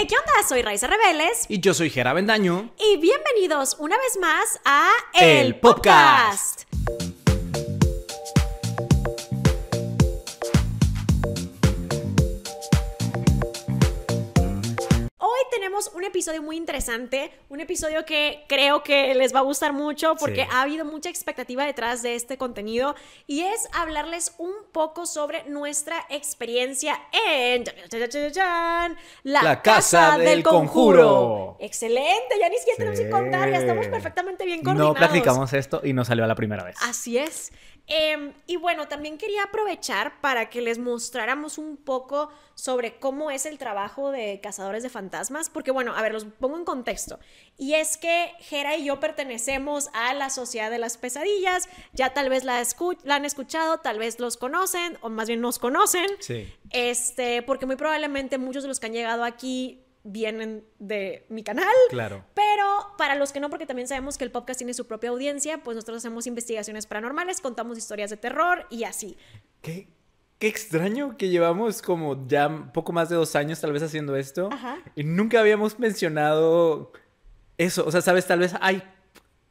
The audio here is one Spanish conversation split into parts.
Hey, ¿Qué onda? Soy Raiza Rebeles. Y yo soy Jera Bendaño. Y bienvenidos una vez más a El Podcast. Tenemos un episodio muy interesante, un episodio que creo que les va a gustar mucho porque Sí. ha habido mucha expectativa detrás de este contenido y es hablarles un poco sobre nuestra experiencia en la, La Casa del Conjuro. Excelente, ya ni siquiera tenemos que contar, ya estamos perfectamente bien coordinados. No platicamos esto y nos salió a la primera vez. Así es. Em, y bueno, también quería aprovechar para que les mostráramos un poco sobre cómo es el trabajo de cazadores de fantasmas, porque bueno, a ver, los pongo en contexto. Y es que Jera y yo pertenecemos a la Sociedad de las Pesadillas, ya tal vez la, escu- la han escuchado, tal vez los conocen, o más bien nos conocen. Sí. Este, porque muy probablemente muchos de los que han llegado aquí vienen de mi canal. Claro. Pero para los que no, porque también sabemos que el podcast tiene su propia audiencia, pues nosotros hacemos investigaciones paranormales, contamos historias de terror y así. ¿Qué, qué extraño que llevamos como ya poco más de dos años tal vez haciendo esto. Ajá. Y nunca habíamos mencionado eso. O sea, sabes, tal vez hay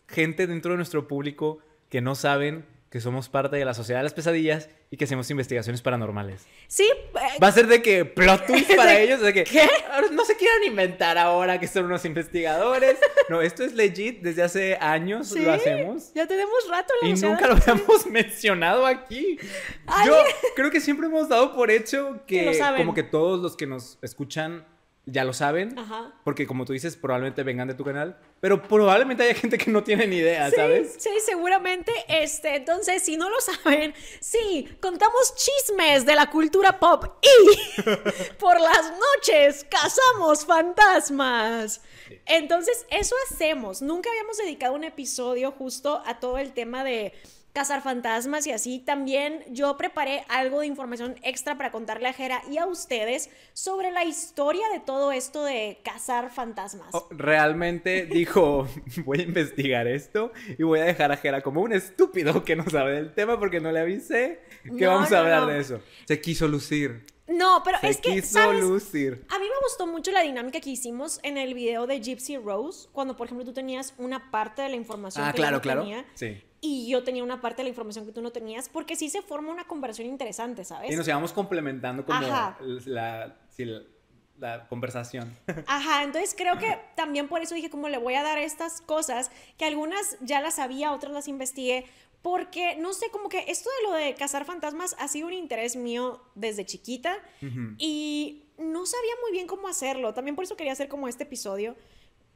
gente dentro de nuestro público que no saben que somos parte de la Sociedad de las Pesadillas y que hacemos investigaciones paranormales. Sí, eh, Va a ser de que plot twist para ¿De ellos, de que qué? ahora no se quieran inventar ahora que son unos investigadores. No, esto es legit, desde hace años sí, lo hacemos. Ya tenemos rato en la Y nunca lo habíamos mencionado aquí. Ay. Yo creo que siempre hemos dado por hecho Que como que todos los que nos escuchan ya lo saben. Ajá. Porque como tú dices, probablemente vengan de tu canal. Pero probablemente haya gente que no tiene ni idea, Sí, ¿sabes? sí, seguramente. Este, entonces, si no lo saben, sí, contamos chismes de la cultura pop y por las noches cazamos fantasmas. Entonces, eso hacemos. Nunca habíamos dedicado un episodio justo a todo el tema de cazar fantasmas y así. También yo preparé algo de información extra para contarle a Jera y a ustedes sobre la historia de todo esto de cazar fantasmas. Oh, realmente dijo, voy a investigar esto y voy a dejar a Jera como un estúpido que no sabe del tema porque no le avisé que No, vamos no, a hablar no. de eso. Se quiso lucir. No, pero Se es que, quiso ¿sabes? lucir. A mí me gustó mucho la dinámica que hicimos en el video de Gypsy Rose, cuando por ejemplo tú tenías una parte de la información Ah, que yo claro, no claro. tenía Sí. Y yo tenía una parte de la información que tú no tenías, porque sí se forma una conversación interesante, ¿sabes? Y nos íbamos complementando como Ajá. la, sí, la- la conversación. Ajá, entonces creo que también por eso dije como le voy a dar estas cosas, que algunas ya las sabía, otras las investigué, porque no sé, como que esto de lo de cazar fantasmas ha sido un interés mío desde chiquita y no sabía muy bien cómo hacerlo. También por eso quería hacer como este episodio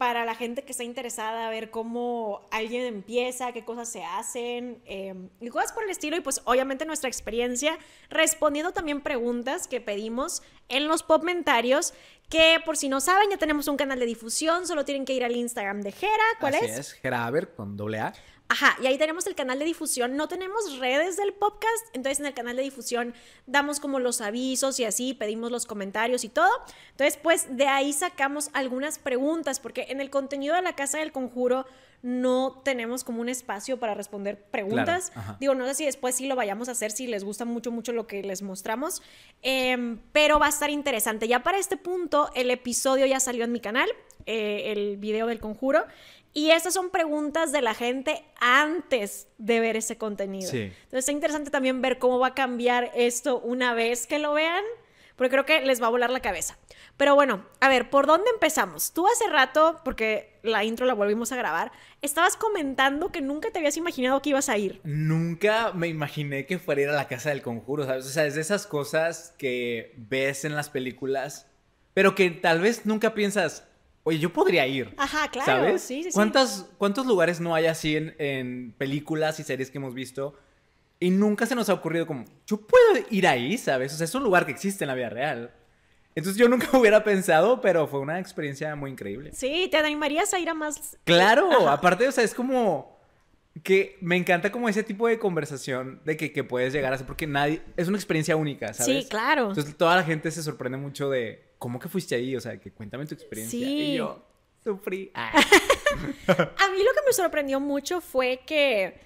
para la gente que está interesada a ver cómo alguien empieza, qué cosas se hacen eh, y cosas por el estilo. Y pues obviamente nuestra experiencia respondiendo también preguntas que pedimos en los comentarios. Que por si no saben, ya tenemos un canal de difusión, solo tienen que ir al Instagram de Jera. ¿Cuál Así es? es, Geraber con doble A. Ajá, y ahí tenemos el canal de difusión. No tenemos redes del podcast, entonces en el canal de difusión damos como los avisos y así, pedimos los comentarios y todo. Entonces, pues de ahí sacamos algunas preguntas, porque en el contenido de la Casa del Conjuro no tenemos como un espacio para responder preguntas. Claro. Digo, no sé si después sí lo vayamos a hacer, si les gusta mucho, mucho lo que les mostramos, Em, pero va a estar interesante. Ya para este punto, el episodio ya salió en mi canal, eh, el video del conjuro. Y estas son preguntas de la gente antes de ver ese contenido. Sí. Entonces está interesante también ver cómo va a cambiar esto una vez que lo vean, porque creo que les va a volar la cabeza. Pero bueno, a ver, ¿por dónde empezamos? Tú hace rato, porque la intro la volvimos a grabar, estabas comentando que nunca te habías imaginado que ibas a ir. Nunca me imaginé que fuera a ir a la casa del conjuro, ¿sabes? O sea, es de esas cosas que ves en las películas, pero que tal vez nunca piensas, oye, yo podría ir. Ajá, claro. ¿Sabes? Sí, sí, sí. ¿Cuántas, ¿Cuántos lugares no hay así en, en películas y series que hemos visto? Y nunca se nos ha ocurrido como, yo puedo ir ahí, ¿sabes? O sea, es un lugar que existe en la vida real. Entonces yo nunca hubiera pensado, pero fue una experiencia muy increíble. Sí, ¿te animarías a ir a más? Claro, Ajá. aparte, o sea, es como que me encanta como ese tipo de conversación de que, que puedes llegar a hacer, porque nadie, es una experiencia única, ¿sabes? Sí, claro. Entonces toda la gente se sorprende mucho de, ¿cómo que fuiste ahí? O sea, que cuéntame tu experiencia. Sí. Y yo, sufrí. Ah. A mí lo que me sorprendió mucho fue que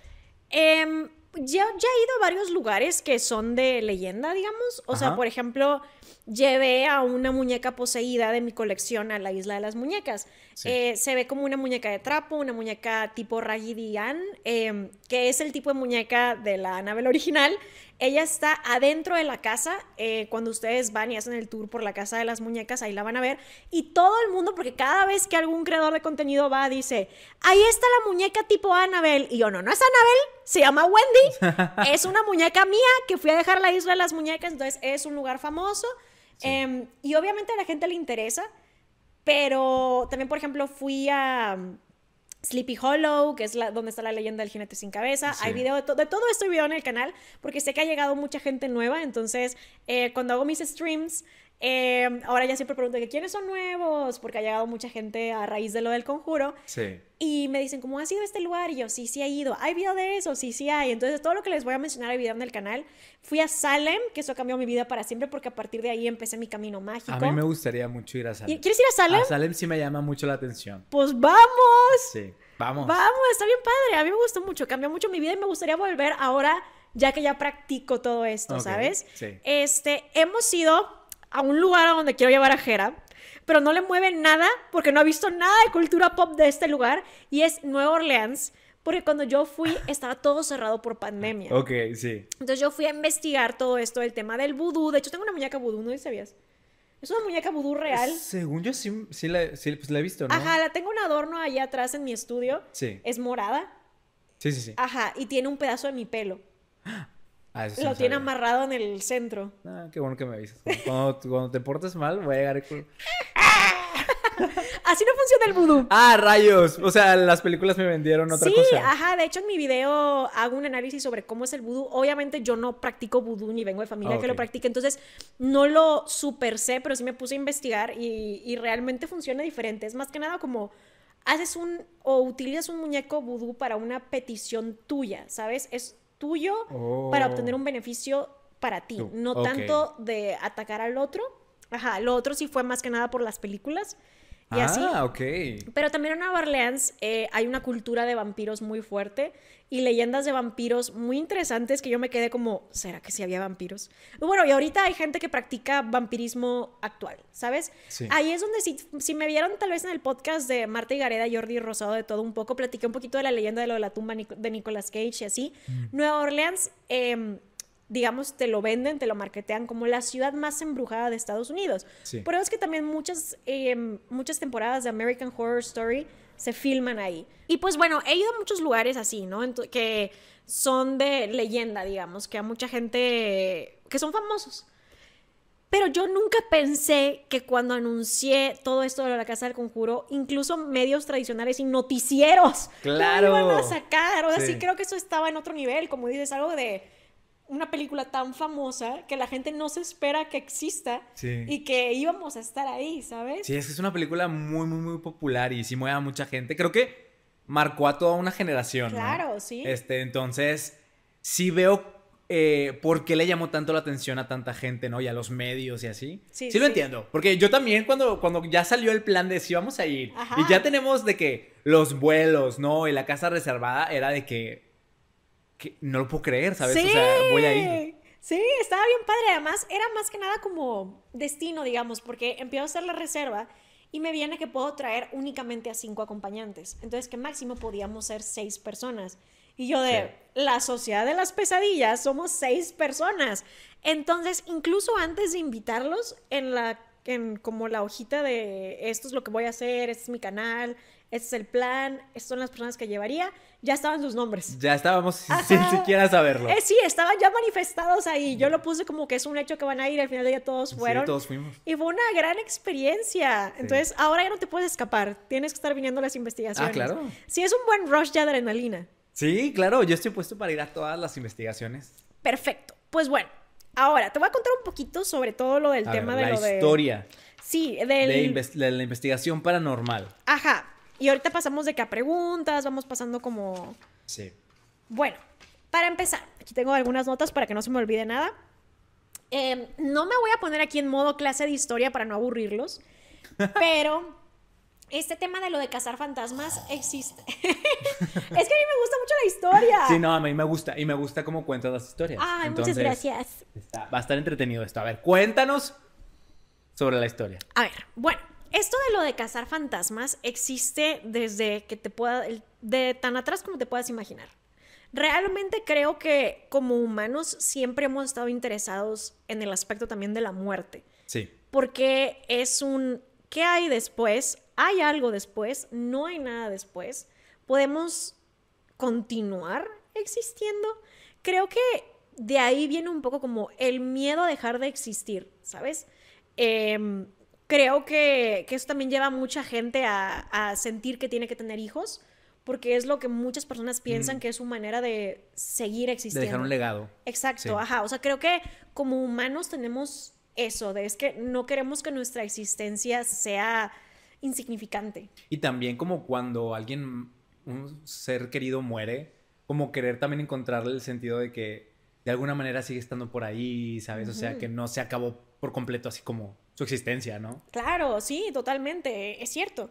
em, ya, ya he ido a varios lugares que son de leyenda, digamos. O sea, por ejemplo, llevé a una muñeca poseída de mi colección a la isla de las muñecas. Sí. Eh, se ve como una muñeca de trapo, una muñeca tipo Raggedy Ann, eh, que es el tipo de muñeca de la Annabelle original. Ella está adentro de la casa. eh, cuando ustedes van y hacen el tour por la casa de las muñecas, ahí la van a ver. Y todo el mundo, porque cada vez que algún creador de contenido va, dice: Ahí está la muñeca tipo Annabelle. Y yo, no, no es Annabelle, se llama Wendy. es una muñeca mía que fui a dejar a la isla de las muñecas. Entonces es un lugar famoso. Em, y obviamente a la gente le interesa. Pero también, por ejemplo, fui a Sleepy Hollow, que es la, donde está la leyenda del jinete sin cabeza. Sí. Hay video de, to- de todo esto hay video en el canal, porque sé que ha llegado mucha gente nueva. Entonces, eh, cuando hago mis streams, eh, ahora ya siempre pregunto que quiénes son nuevos, porque ha llegado mucha gente a raíz de lo del conjuro. Sí. Y me dicen, ¿cómo ha sido este lugar? Y yo, sí, sí ha ido. ¿Hay video de eso? Sí, sí hay. Entonces, todo lo que les voy a mencionar hay video en el canal. Fui a Salem, que eso cambió mi vida para siempre, porque a partir de ahí empecé mi camino mágico. A mí me gustaría mucho ir a ¿Y- Salem. ¿Quieres ir a Salem? A Salem sí me llama mucho la atención. Pues vamos. Sí. Vamos. Vamos, está bien padre. A mí me gustó mucho, cambió mucho mi vida y me gustaría volver ahora, ya que ya practico todo esto, Ok, ¿sabes? sí. Este, hemos ido a un lugar a donde quiero llevar a Jera, pero no le mueve nada porque no ha visto nada de cultura pop de este lugar y es Nueva Orleans, porque cuando yo fui estaba todo cerrado por pandemia. Ok, sí. Entonces yo fui a investigar todo esto, el tema del vudú. De hecho, tengo una muñeca vudú, ¿no sabías? Es una muñeca vudú real. Según yo sí, sí, la, sí, pues la he visto, ¿no? Ajá, la tengo un adorno allá atrás en mi estudio. Sí. Es morada. Sí, sí, sí. Ajá, y tiene un pedazo de mi pelo. Ah, sí Lo no tiene sabía. amarrado en el centro. Ah, qué bueno que me avisas. Cuando, cuando te portes mal, voy a llegar con... Así no funciona el vudú. ¡Ah, rayos! O sea, las películas me vendieron otra sí, cosa. ajá, de hecho en mi video hago un análisis sobre cómo es el vudú. Obviamente yo no practico vudú ni vengo de familia Ah, que lo practique, entonces no lo super sé, pero sí me puse a investigar y, y realmente funciona diferente. Es más que nada como haces un o utilizas un muñeco vudú para una petición tuya, ¿sabes? Es tuyo para Oh. obtener un beneficio para ti, Tú, no tanto de atacar al otro. Ajá, lo otro sí fue más que nada por las películas y así. ah, ok. Pero también en Nueva Orleans eh, hay una cultura de vampiros muy fuerte y leyendas de vampiros muy interesantes que yo me quedé como, ¿será que sí había vampiros? Bueno, y ahorita hay gente que practica vampirismo actual, ¿sabes? Sí. Ahí es donde si, si me vieron tal vez en el podcast de Marta y Gareda, Jordi Rosado, de todo un poco, platiqué un poquito de la leyenda de lo de la tumba de Nicolas Cage y así. Nueva Orleans... em, digamos, te lo venden, te lo marketean como la ciudad más embrujada de Estados Unidos. Sí. Por eso es que también muchas, eh, muchas temporadas de American Horror Story se filman ahí. Y pues bueno, he ido a muchos lugares así, ¿no? Ento- que son de leyenda, digamos, que a mucha gente, que son famosos. Pero yo nunca pensé que cuando anuncié todo esto de la Casa del Conjuro, incluso medios tradicionales y noticieros Claro. lo iban a sacar. O sea, sí. Sí. creo que eso estaba en otro nivel, como dices, algo de una película tan famosa que la gente no se espera que exista Sí. y que íbamos a estar ahí, ¿sabes? Sí, es que es una película muy, muy, muy popular y sí mueve a mucha gente. Creo que marcó a toda una generación, ¿no? Claro, sí. Este, entonces, sí veo eh, por qué le llamó tanto la atención a tanta gente, ¿no? Y a los medios y así. Sí, Sí, lo sí. entiendo. Porque yo también, cuando, cuando ya salió el plan de si vamos a ir Ajá. y ya tenemos de que los vuelos, ¿no? Y la casa reservada era de que, que no lo puedo creer, ¿sabes? Sí. O sea, voy a ir. Sí, estaba bien padre. Además, era más que nada como destino, digamos, porque empiezo a hacer la reserva y me viene que puedo traer únicamente a cinco acompañantes. Entonces, que máximo podíamos ser seis personas. Y yo de, la sociedad de las pesadillas, somos seis personas. Entonces, incluso antes de invitarlos, en la, en como la hojita de esto es lo que voy a hacer, este es mi canal, este es el plan, estas son las personas que llevaría, ya estaban sus nombres. Ya estábamos sin, Ajá. sin siquiera saberlo. Eh, sí, estaban ya manifestados ahí. Yo lo puse como que es un hecho que van a ir. Al final de día todos Sí, fueron. todos fuimos. Y fue una gran experiencia. Entonces, ahora ya no te puedes escapar. Tienes que estar viniendo a las investigaciones. Ah, claro. Sí, es un buen rush de adrenalina. Sí, claro, yo estoy puesto para ir a todas las investigaciones. Perfecto. Pues bueno, ahora te voy a contar un poquito sobre todo lo del A tema ver, de la lo de. historia Sí, del. de, de la investigación paranormal. Ajá. Y ahorita pasamos de que a preguntas, vamos pasando como. Sí. Bueno, para empezar, aquí tengo algunas notas para que no se me olvide nada. Eh, no me voy a poner aquí en modo clase de historia para no aburrirlos, pero este tema de lo de cazar fantasmas existe. es que a mí me gusta mucho la historia. Sí, no, a mí me gusta. Y me gusta cómo cuentas las historias. Ay, Entonces, muchas gracias. está- va a estar entretenido esto. A ver, cuéntanos sobre la historia. A ver, bueno, esto de lo de cazar fantasmas existe desde que te pueda, de tan atrás como te puedas imaginar. Realmente creo que como humanos siempre hemos estado interesados en el aspecto también de la muerte. Sí. Porque es un, ¿qué hay después? ¿Hay algo después? ¿No hay nada después? ¿Podemos continuar existiendo? Creo que de ahí viene un poco como el miedo a dejar de existir, ¿sabes? Em, creo que, eso también lleva a mucha gente a, sentir que tiene que tener hijos, porque es lo que muchas personas piensan mm. que es su manera de seguir existiendo. De dejar un legado. Exacto, ajá. O sea, creo que como humanos tenemos eso, de es que no queremos que nuestra existencia sea insignificante. Y también como cuando alguien, un ser querido muere, como querer también encontrarle el sentido de que de alguna manera sigue estando por ahí, ¿sabes? O sea, que no se acabó por completo así como su existencia, ¿no? Claro, sí, totalmente, es cierto.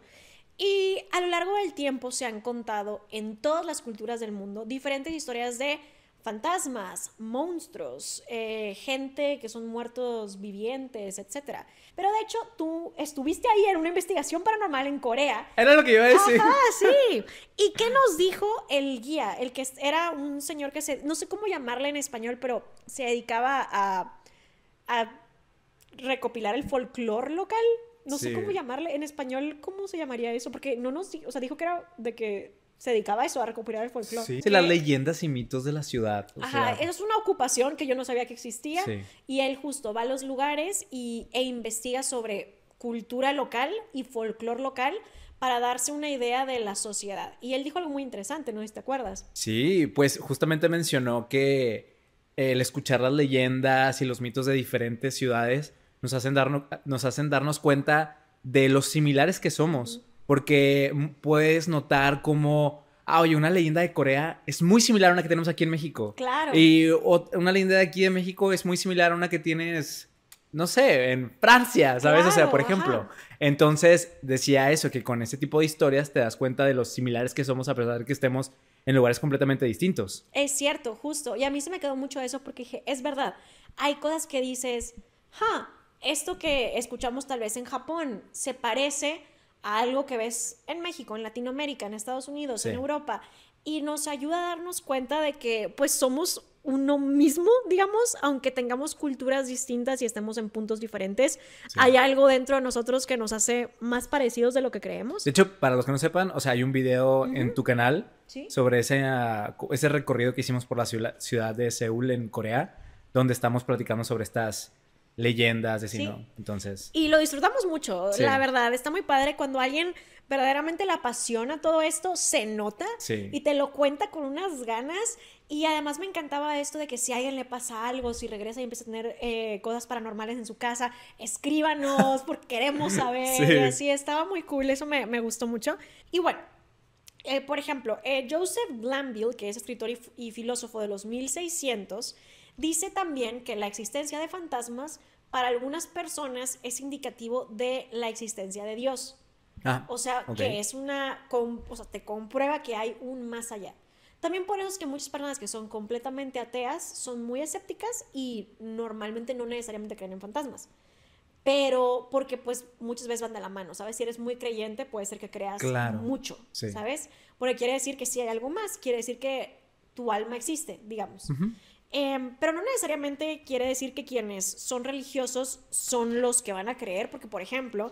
Y a lo largo del tiempo se han contado en todas las culturas del mundo diferentes historias de fantasmas, monstruos, eh, gente que son muertos vivientes, etc. Pero de hecho, tú estuviste ahí en una investigación paranormal en Corea. Era lo que iba a decir. Ah, sí. ¿Y qué nos dijo el guía? El que era un señor que se, no sé cómo llamarle en español, pero se dedicaba a, a recopilar el folclore local. No sé cómo llamarle en español, ¿cómo se llamaría eso? Porque no nos, o sea, dijo que era de que se dedicaba a eso, a recopilar el folclore. Sí, las leyendas y mitos de la ciudad. Ajá, es una ocupación que yo no sabía que existía. Y él justo va a los lugares y, e investiga sobre cultura local y folclore local para darse una idea de la sociedad. Y él dijo algo muy interesante, ¿no? ¿Te acuerdas? Sí, pues justamente mencionó que el escuchar las leyendas y los mitos de diferentes ciudades nos hacen, darnos, nos hacen darnos cuenta de los similares que somos. Porque puedes notar cómo, ah, oye, una leyenda de Corea es muy similar a una que tenemos aquí en México. Claro. Y una leyenda de aquí de México es muy similar a una que tienes, no sé, en Francia, ¿sabes? o sea, por ejemplo. Entonces decía eso, que con ese tipo de historias te das cuenta de los similares que somos a pesar de que estemos en lugares completamente distintos. Es cierto, justo. Y a mí se me quedó mucho eso porque dije, es verdad, hay cosas que dices, ja, esto que escuchamos tal vez en Japón se parece a algo que ves en México, en Latinoamérica, en Estados Unidos, en Europa, y nos ayuda a darnos cuenta de que pues somos uno mismo, digamos, aunque tengamos culturas distintas y estemos en puntos diferentes, hay algo dentro de nosotros que nos hace más parecidos de lo que creemos. De hecho, para los que no sepan, o sea, hay un video en tu canal sobre ese, ah, ese recorrido que hicimos por la ciudad de Seúl en Corea, donde estamos platicando sobre estas leyendas, de sí. ¿no? Entonces. Y lo disfrutamos mucho, la verdad. Está muy padre cuando alguien verdaderamente le apasiona todo esto, se nota y te lo cuenta con unas ganas. Y además me encantaba esto de que si a alguien le pasa algo, si regresa y empieza a tener eh, cosas paranormales en su casa, escríbanos porque queremos saber. Y así estaba muy cool, eso me, gustó mucho. Y bueno, eh, por ejemplo, eh, Joseph Glanville, que es escritor y, y filósofo de los 1600, Dice también que la existencia de fantasmas para algunas personas es indicativo de la existencia de Dios. Ah, o sea, que es una, o sea, te comprueba que hay un más allá. También por eso es que muchas personas que son completamente ateas son muy escépticas y normalmente no necesariamente creen en fantasmas. Pero porque pues muchas veces van de la mano, ¿sabes? Si eres muy creyente puede ser que creas mucho, ¿sabes? Porque quiere decir que si hay algo más, quiere decir que tu alma existe, digamos. Em, pero no necesariamente quiere decir que quienes son religiosos son los que van a creer, porque por ejemplo,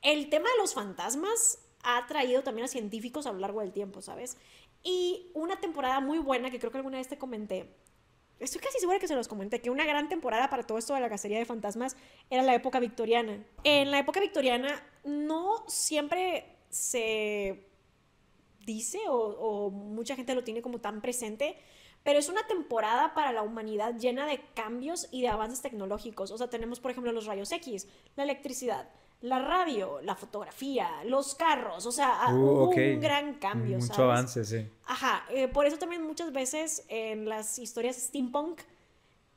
el tema de los fantasmas ha traído también a científicos a lo largo del tiempo, ¿sabes? Y una temporada muy buena que creo que alguna vez te comenté, estoy casi segura que se los comenté, que una gran temporada para todo esto de la cacería de fantasmas era la época victoriana. En la época victoriana no siempre se dice o, o mucha gente lo tiene como tan presente, pero es una temporada para la humanidad llena de cambios y de avances tecnológicos. O sea, tenemos, por ejemplo, los rayos X, la electricidad, la radio, la fotografía, los carros. O sea, uh, hubo un gran cambio. Mucho avance, sí. Ajá. Eh, por eso también muchas veces en las historias steampunk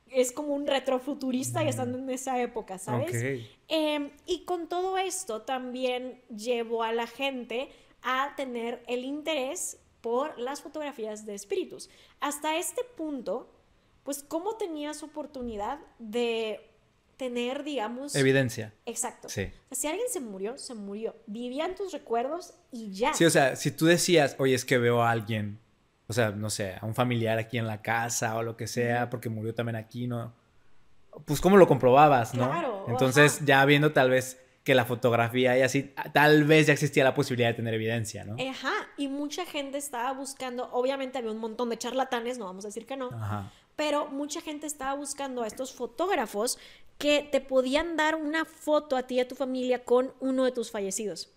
es como un retrofuturista y están en esa época, ¿sabes? Em, y con todo esto también llevó a la gente a tener el interés por las fotografías de espíritus. Hasta este punto, pues, ¿cómo tenías oportunidad de tener, digamos... Evidencia. Exacto. Sí. O sea, si alguien se murió, se murió. Vivían tus recuerdos y ya. Sí, o sea, si tú decías, oye, es que veo a alguien, o sea, no sé, a un familiar aquí en la casa o lo que sea, porque murió también aquí, ¿no? Pues, ¿cómo lo comprobabas, no? Claro, Entonces, ajá. ya viendo tal vez que la fotografía y así, tal vez ya existía la posibilidad de tener evidencia, ¿no? Ajá, y mucha gente estaba buscando, obviamente había un montón de charlatanes, no vamos a decir que no, Ajá. pero mucha gente estaba buscando a estos fotógrafos que te podían dar una foto a ti y a tu familia con uno de tus fallecidos.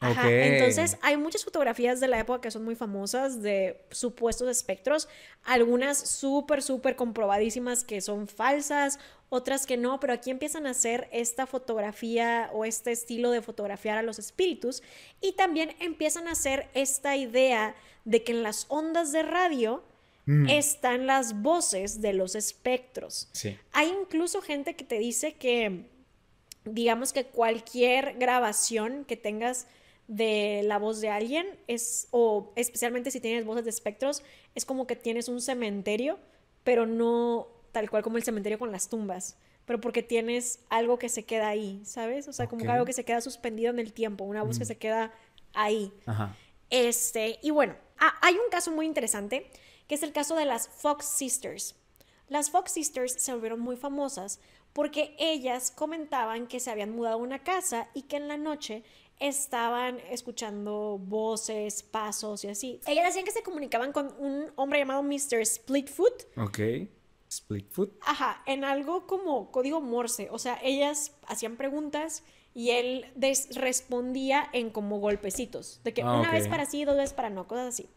Ajá, entonces hay muchas fotografías de la época que son muy famosas de supuestos espectros, algunas súper, súper comprobadísimas que son falsas, otras que no, pero aquí empiezan a hacer esta fotografía o este estilo de fotografiar a los espíritus y también empiezan a hacer esta idea de que en las ondas de radio Mm, están las voces de los espectros. Sí. Hay incluso gente que te dice que, digamos que cualquier grabación que tengas de la voz de alguien es, o especialmente si tienes voces de espectros, es como que tienes un cementerio, pero no tal cual como el cementerio con las tumbas, pero porque tienes algo que se queda ahí, ¿sabes? O sea, como que algo que se queda suspendido en el tiempo, una voz que Mm. se queda ahí. Ajá. Este, y bueno, ah, hay un caso muy interesante, que es el caso de las Fox Sisters. Las Fox Sisters se volvieron muy famosas porque ellas comentaban que se habían mudado a una casa y que en la noche estaban escuchando voces, pasos y así. Ellas decían que se comunicaban con un hombre llamado Mr. Splitfoot, Ok. Split foot. Ajá, en algo como código Morse. O sea, ellas hacían preguntas y él respondía en como golpecitos. De que Ah, una vez para sí, dos veces para no, cosas así.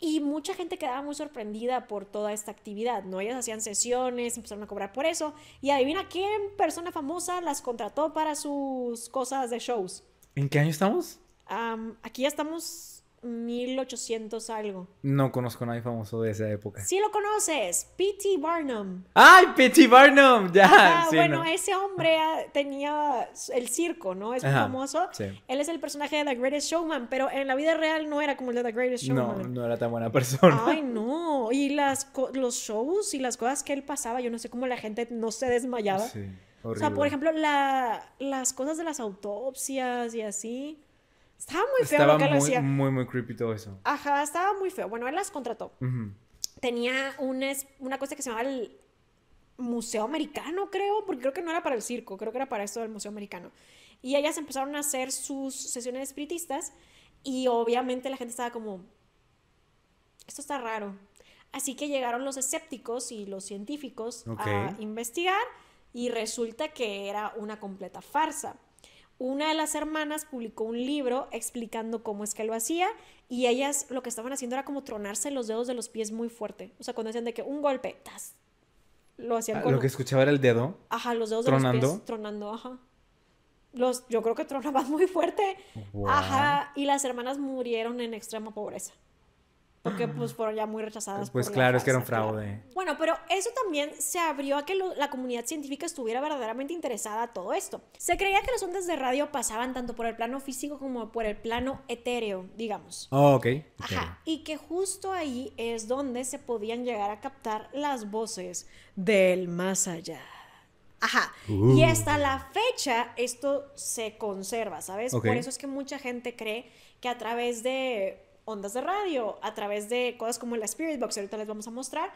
Y mucha gente quedaba muy sorprendida por toda esta actividad, ¿no? Ellas hacían sesiones, empezaron a cobrar por eso. Y adivina quién persona famosa las contrató para sus cosas de shows. ¿En qué año estamos? Am, aquí ya estamos 1800 algo. No conozco a nadie famoso de esa época. Sí lo conoces, P.T. Barnum. ¡Ay, Petty Barnum! Ya. Ajá, sí, bueno, no. ese hombre tenía el circo, ¿no? Es muy Ajá, famoso. sí. Él es el personaje de The Greatest Showman, pero en la vida real no era como el de The Greatest No, Showman. no era tan buena persona. Ay, no. Y las los shows y las cosas que él pasaba, yo no sé cómo la gente no se desmayaba. Sí, o sea, por horrible. ejemplo, la, las cosas de las autopsias y así. Estaba muy feo Estaba lo que él muy, hacía. muy, muy creepy todo eso. Ajá, estaba muy feo. Bueno, él las contrató. Ujú. tenía una, es- una cosa que se llamaba el Museo Americano, creo, porque creo que no era para el circo, creo que era para esto del Museo Americano. Y ellas empezaron a hacer sus sesiones espiritistas y obviamente la gente estaba como, esto está raro. Así que llegaron los escépticos y los científicos a Ok. investigar y resulta que era una completa farsa. Una de las hermanas publicó un libro explicando cómo es que lo hacía y ellas lo que estaban haciendo era como tronarse los dedos de los pies muy fuerte. O sea, cuando decían de que un golpe, tas, lo hacían Ah, con... Lo que escuchaba era el dedo. Ajá, los dedos de los ¿Tronando? pies tronando, ajá. Los, yo creo que tronaban muy fuerte. Ajá, y las hermanas murieron en extrema pobreza. Porque pues fueron ya muy rechazadas. Pues por claro, es que era un fraude. Bueno, pero eso también se abrió a que lo- la comunidad científica estuviera verdaderamente interesada a todo esto. Se creía que las ondas de radio pasaban tanto por el plano físico como por el plano etéreo, digamos. Oh, ok. Ajá, y que justo ahí es donde se podían llegar a captar las voces del más allá. Ajá, y Uh. hasta la fecha esto se conserva, ¿sabes? Por eso es que mucha gente cree que a través de ondas de radio, a través de cosas como la Spirit Box, ahorita les vamos a mostrar,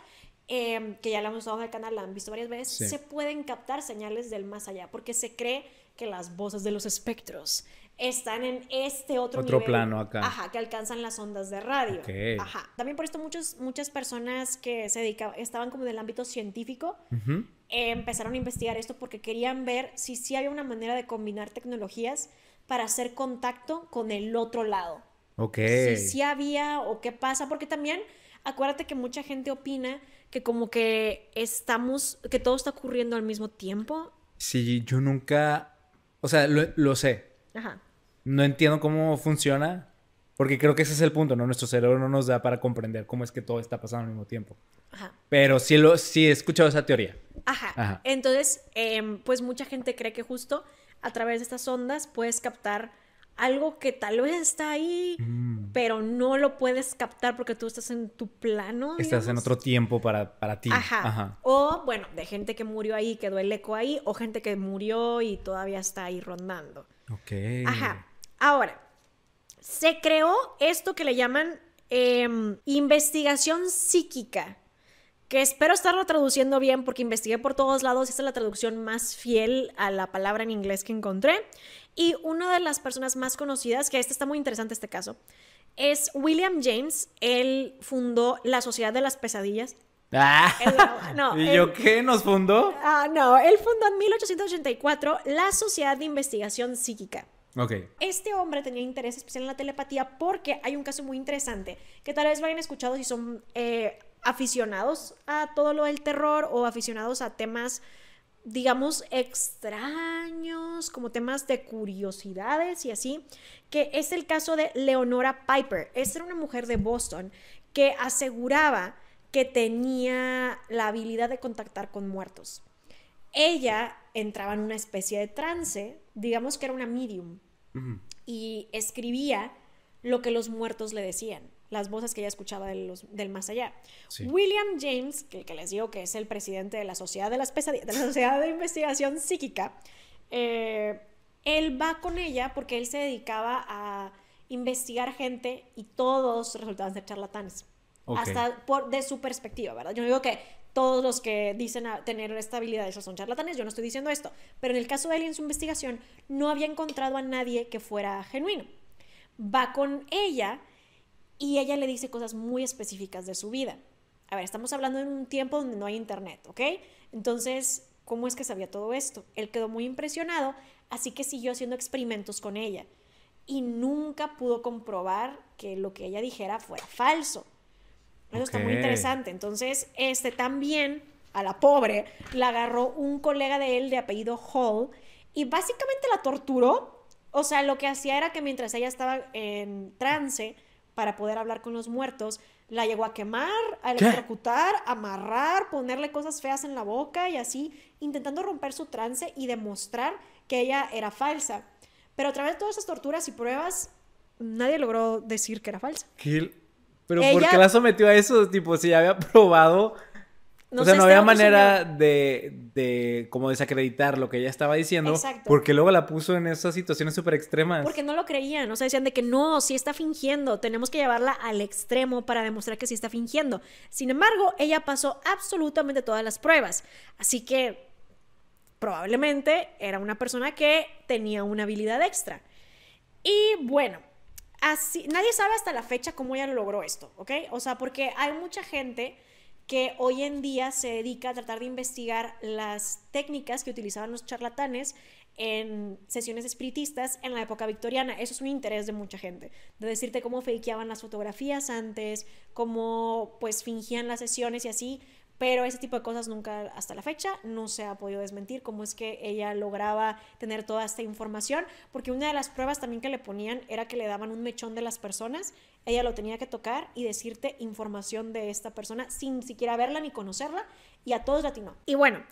em, que ya la hemos usado en el canal, la han visto varias veces, Sí. se pueden captar señales del más allá, porque se cree que las voces de los espectros están en este otro, Otro nivel, plano acá. Ajá, que alcanzan las ondas de radio. Ok. Ajá. También por esto muchos, muchas personas que se dedicaban, estaban como del ámbito científico, Ujú. eh, empezaron a investigar esto porque querían ver si sí había una manera de combinar tecnologías para hacer contacto con el otro lado. Ok. Si sí había o qué pasa, porque también acuérdate que mucha gente opina que como que estamos, que todo está ocurriendo al mismo tiempo. Sí, yo nunca. O sea, lo, lo sé. Ajá. No entiendo cómo funciona. Porque creo que ese es el punto, ¿no? Nuestro cerebro no nos da para comprender cómo es que todo está pasando al mismo tiempo. Ajá. Pero sí, lo, sí he escuchado esa teoría. Ajá. Ajá. Entonces, em, pues mucha gente cree que justo a través de estas ondas puedes captar algo que tal vez está ahí, Mm. pero no lo puedes captar porque tú estás en tu plano. Estás en otro tiempo para, para ti. Ajá. O, bueno, de gente que murió ahí, quedó el eco ahí, o gente que murió y todavía está ahí rondando. Ok. Ajá. Ahora, se creó esto que le llaman em, investigación psíquica, que espero estarlo traduciendo bien porque investigué por todos lados y esta es la traducción más fiel a la palabra en inglés que encontré. Y una de las personas más conocidas, que este está muy interesante este caso, es William James. Él fundó la Sociedad de las Pesadillas. Ah. El- no, ¿Y yo qué? ¿Nos fundó? Ah, no, él fundó en 1884 la Sociedad de Investigación Psíquica. Ok. Este hombre tenía interés especial en la telepatía porque hay un caso muy interesante que tal vez lo hayan escuchado si son eh, aficionados a todo lo del terror o aficionados a temas, digamos, extraños, como temas de curiosidades y así, que es el caso de Leonora Piper. Esta era una mujer de Boston que aseguraba que tenía la habilidad de contactar con muertos. Ella entraba en una especie de trance, digamos que era una medium, y escribía lo que los muertos le decían, las voces que ella escuchaba de los- del más allá. Sí. William James, que, que les digo que es el presidente de la Sociedad de las Pesadillas, de la Sociedad de Investigación Psíquica, eh, él va con ella porque él se dedicaba a investigar gente y todos resultaban ser charlatanes. Hasta por, de su perspectiva, ¿verdad? Yo no digo que todos los que dicen a tener esta habilidad esos son charlatanes, yo no estoy diciendo esto, pero en el caso de él y en su investigación no había encontrado a nadie que fuera genuino. Va con ella y ella le dice cosas muy específicas de su vida. A ver, estamos hablando en un tiempo donde no hay internet, ¿ok? Entonces, ¿cómo es que sabía todo esto? Él quedó muy impresionado, así que siguió haciendo experimentos con ella y nunca pudo comprobar que lo que ella dijera fuera falso. Eso está muy interesante. Entonces, este también a la pobre la agarró un colega de él de apellido Hall y básicamente la torturó. O sea, lo que hacía era que mientras ella estaba en trance para poder hablar con los muertos, la llegó a quemar, a ¿Qué? electrocutar, amarrar, ponerle cosas feas en la boca y así, intentando romper su trance y demostrar que ella era falsa. Pero a través de todas esas torturas y pruebas, nadie logró decir que era falsa. ¿Qué? ¿Pero por Ella- qué la sometió a eso? Tipo, si ya había probado... o sea, no había manera de, de como desacreditar lo que ella estaba diciendo. Exacto. Porque luego la puso en esas situaciones súper extremas. Porque no lo creían, o sea, decían de que no, sí está fingiendo, tenemos que llevarla al extremo para demostrar que sí está fingiendo. Sin embargo, ella pasó absolutamente todas las pruebas, así que probablemente era una persona que tenía una habilidad extra. Y bueno, así, nadie sabe hasta la fecha cómo ella lo logró esto, ¿ok? O sea, porque hay mucha gente que hoy en día se dedica a tratar de investigar las técnicas que utilizaban los charlatanes en sesiones espiritistas en la época victoriana. Eso es un interés de mucha gente, de decirte cómo fakeaban las fotografías antes, cómo pues fingían las sesiones y así, pero ese tipo de cosas nunca hasta la fecha no se ha podido desmentir cómo es que ella lograba tener toda esta información, porque una de las pruebas también que le ponían era que le daban un mechón de las personas, ella lo tenía que tocar y decirte información de esta persona sin siquiera verla ni conocerla y a todos latinó. Y bueno,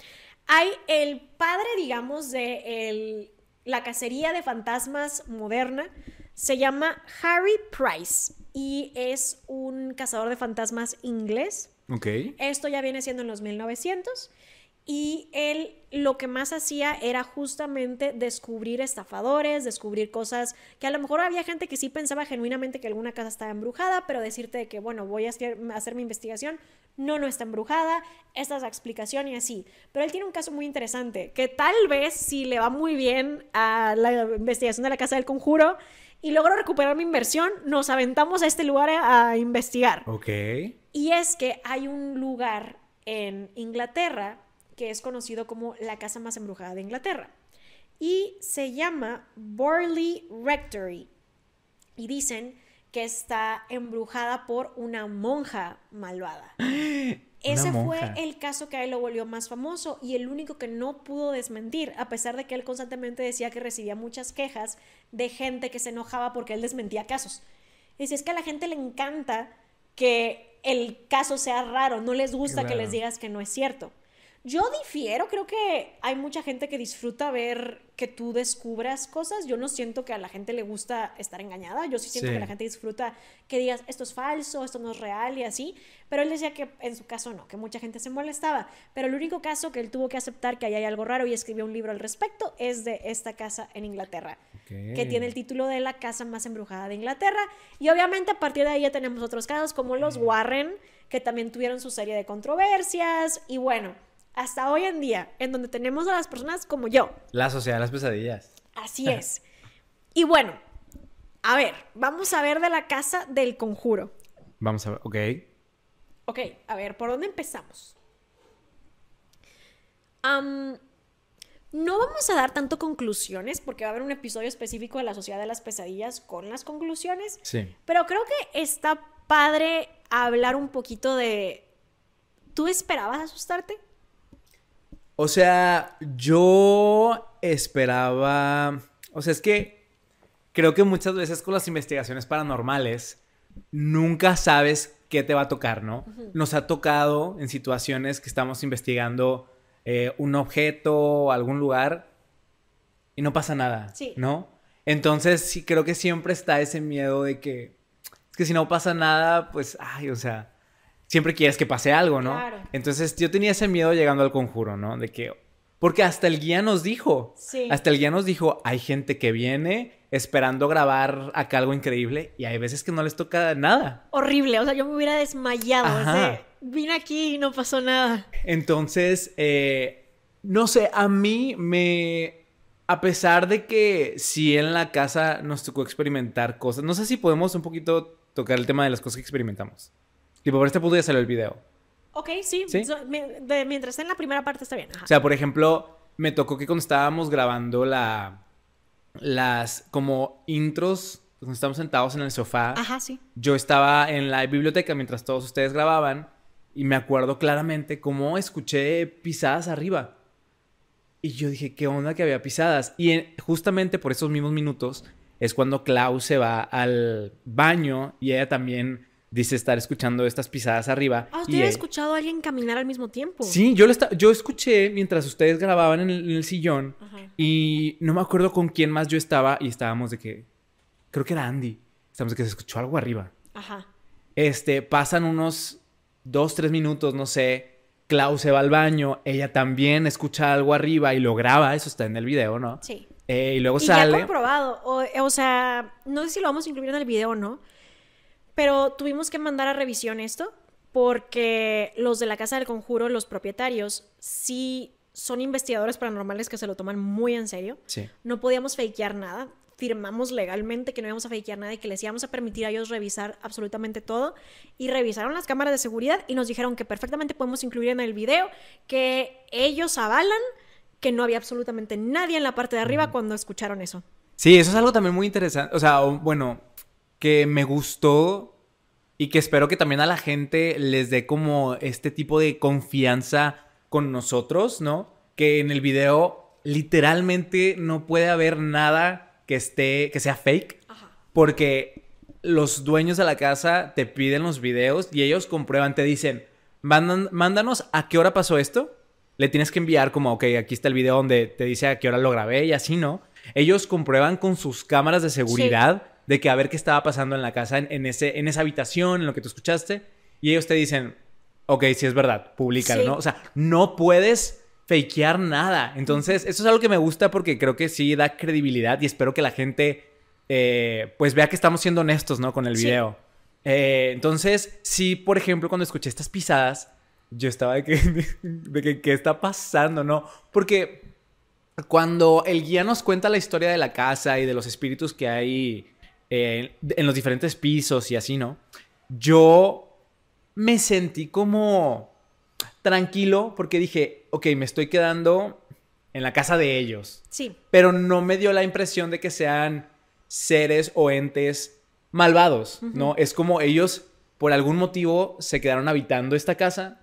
hay el padre, digamos, de el- la cacería de fantasmas moderna, se llama Harry Price y es un cazador de fantasmas inglés. Esto ya viene siendo en los 1900 y él lo que más hacía era justamente descubrir estafadores, descubrir cosas que a lo mejor había gente que sí pensaba genuinamente que alguna casa estaba embrujada, pero decirte de que, bueno, voy a hacer mi investigación, no, no está embrujada, esta es la explicación y así. Pero él tiene un caso muy interesante, que tal vez si le va muy bien a la investigación de la casa del conjuro y logro recuperar mi inversión, nos aventamos a este lugar a, a investigar. Ok. Y es que hay un lugar en Inglaterra que es conocido como la casa más embrujada de Inglaterra. Y se llama Borley Rectory. Y dicen que está embrujada por una monja malvada. Ese monja. fue el caso que a él lo volvió más famoso y el único que no pudo desmentir, a pesar de que él constantemente decía que recibía muchas quejas de gente que se enojaba porque él desmentía casos. Dice, es que a la gente le encanta que el caso sea raro, no les gusta que les digas que no es cierto. Yo difiero, creo que hay mucha gente que disfruta ver que tú descubras cosas. Yo no siento que a la gente le gusta estar engañada. Yo sí siento Sí. que la gente disfruta que digas esto es falso, esto no es real y así. Pero él decía que en su caso no, que mucha gente se molestaba. Pero el único caso que él tuvo que aceptar que ahí hay algo raro y escribió un libro al respecto es de esta casa en Inglaterra, que tiene el título de la casa más embrujada de Inglaterra. Y obviamente a partir de ahí ya tenemos otros casos como los Warren, que también tuvieron su serie de controversias. Y bueno, hasta hoy en día, en donde tenemos a las personas como yo. La sociedad de las pesadillas. Así es. Y bueno, a ver, vamos a ver de la casa del conjuro. Vamos a ver, ok. Ok, a ver, ¿por dónde empezamos? Am, no vamos a dar tanto conclusiones porque va a haber un episodio específico de la Sociedad de las Pesadillas con las conclusiones, Sí. pero creo que está padre hablar un poquito de... ¿Tú esperabas asustarte? O sea, yo esperaba. O sea, es que creo que muchas veces con las investigaciones paranormales nunca sabes qué te va a tocar, ¿no? Nos ha tocado en situaciones que estamos investigando eh, un objeto o algún lugar y no pasa nada, Sí. ¿no? Entonces, sí, creo que siempre está ese miedo de que, es que si no pasa nada, pues, ay, o sea, siempre quieres que pase algo, ¿no? Claro. Entonces yo tenía ese miedo llegando al conjuro, ¿no? De que... Porque hasta el guía nos dijo, Sí. hasta el guía nos dijo, hay gente que viene esperando grabar acá algo increíble y hay veces que no les toca nada. Horrible, o sea, yo me hubiera desmayado. Ajá. ese, Vine aquí y no pasó nada. Entonces, eh, no sé, a mí me... A pesar de que sí en la casa nos tocó experimentar cosas, no sé si podemos un poquito tocar el tema de las cosas que experimentamos. Tipo, por este punto ya salió el video. Ok, sí. ¿Sí? so- mi- de- mientras esté en la primera parte está bien. Ajá. O sea, por ejemplo, me tocó que cuando estábamos grabando la, las como intros, cuando estábamos sentados en el sofá, Ajá, sí. yo estaba en la biblioteca mientras todos ustedes grababan y me acuerdo claramente cómo escuché pisadas arriba. Y yo dije, ¿qué onda que había pisadas? Y en- justamente por esos mismos minutos es cuando Klaus se va al baño y ella también dice estar escuchando estas pisadas arriba. Ah, usted ella- escuchado a alguien caminar al mismo tiempo. Sí, yo, lo yo escuché mientras ustedes grababan en el, en el sillón Ajá. y no me acuerdo con quién más yo estaba y estábamos de que, creo que era Andy, estábamos de que se escuchó algo arriba. Ajá. Este, pasan unos dos, tres minutos, no sé, Klaus se va al baño, ella también escucha algo arriba y lo graba, eso está en el video, ¿no? Sí. Eh, y luego Y ya sale... comprobado. O, o sea, no sé si lo vamos a incluir en el video o no. Pero tuvimos que mandar a revisión esto. Porque los de la Casa del Conjuro, los propietarios, sí son investigadores paranormales que se lo toman muy en serio. Sí. No podíamos fakear nada. Firmamos legalmente que no íbamos a fakear nada y que les íbamos a permitir a ellos revisar absolutamente todo. Y revisaron las cámaras de seguridad y nos dijeron que perfectamente podemos incluir en el video que ellos avalan que no había absolutamente nadie en la parte de arriba cuando escucharon eso. Sí, eso es algo también muy interesante. O sea, bueno, que me gustó y que espero que también a la gente les dé como este tipo de confianza con nosotros, ¿no? Que en el video literalmente no puede haber nada que esté, que sea fake, Ajá. porque los dueños de la casa te piden los videos y ellos comprueban, te dicen, "Mandan- mándanos a qué hora pasó esto. Le tienes que enviar como, ok, aquí está el video donde te dice a qué hora lo grabé y así, ¿no? Ellos comprueban con sus cámaras de seguridad de que a ver qué estaba pasando en la casa, en, en ese, en esa habitación, en lo que tú escuchaste. Y ellos te dicen, ok, si es verdad, públicalo, Sí. ¿no? O sea, no puedes fakear nada. Entonces, eso es algo que me gusta porque creo que sí da credibilidad y espero que la gente, eh, pues, vea que estamos siendo honestos, ¿no? Con el Sí. video. Eh, entonces, sí, por ejemplo, cuando escuché estas pisadas, yo estaba de que, de que, ¿qué está pasando, no? Porque cuando el guía nos cuenta la historia de la casa y de los espíritus que hay eh, en los diferentes pisos y así, ¿no? Yo me sentí como tranquilo porque dije, ok, me estoy quedando en la casa de ellos, Sí, pero no me dio la impresión de que sean seres o entes malvados, ¿no? Es como ellos, por algún motivo, se quedaron habitando esta casa,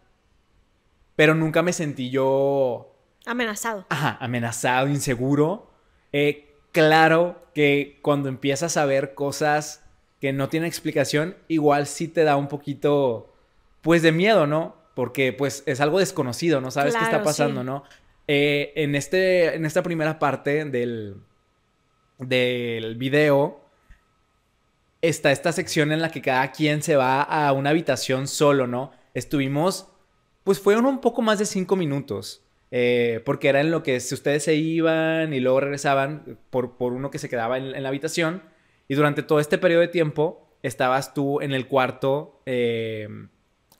pero nunca me sentí yo amenazado. ajá, amenazado, inseguro. Eh, claro que cuando empiezas a ver cosas que no tienen explicación, igual sí te da un poquito, pues, de miedo, ¿no? porque pues es algo desconocido, no sabes qué está Claro, pasando, sí. ¿no? Eh, en, este, en esta primera parte del, del video está esta sección en la que cada quien se va a una habitación solo, ¿no? Estuvimos, pues fueron un poco más de cinco minutos. Eh, porque era en lo que si ustedes se iban y luego regresaban por, por uno que se quedaba en, en la habitación. Y durante todo este periodo de tiempo estabas tú en el cuarto eh,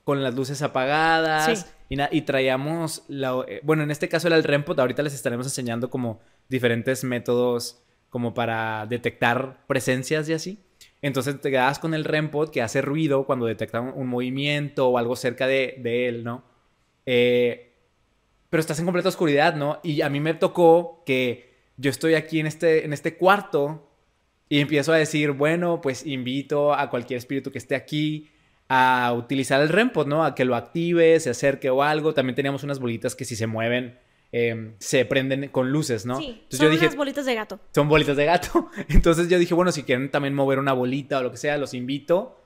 con las luces apagadas. Sí. Y, traíamos, la- eh, bueno, en este caso era el REMPOD, ahorita les estaremos enseñando como diferentes métodos como para detectar presencias y así. Entonces te quedabas con el REMPOD que hace ruido cuando detecta un, un movimiento o algo cerca de, de él, ¿no? Eh, pero estás en completa oscuridad, ¿no? Y a mí me tocó que yo estoy aquí en este, en este cuarto y empiezo a decir, bueno, pues invito a cualquier espíritu que esté aquí a utilizar el REMPOD, ¿no? A que lo active, se acerque o algo. También teníamos unas bolitas que si se mueven eh, se prenden con luces, ¿no? Sí, Entonces son yo dije, unas bolitas de gato. son bolitas de gato. Entonces yo dije, bueno, si quieren también mover una bolita o lo que sea, los invito.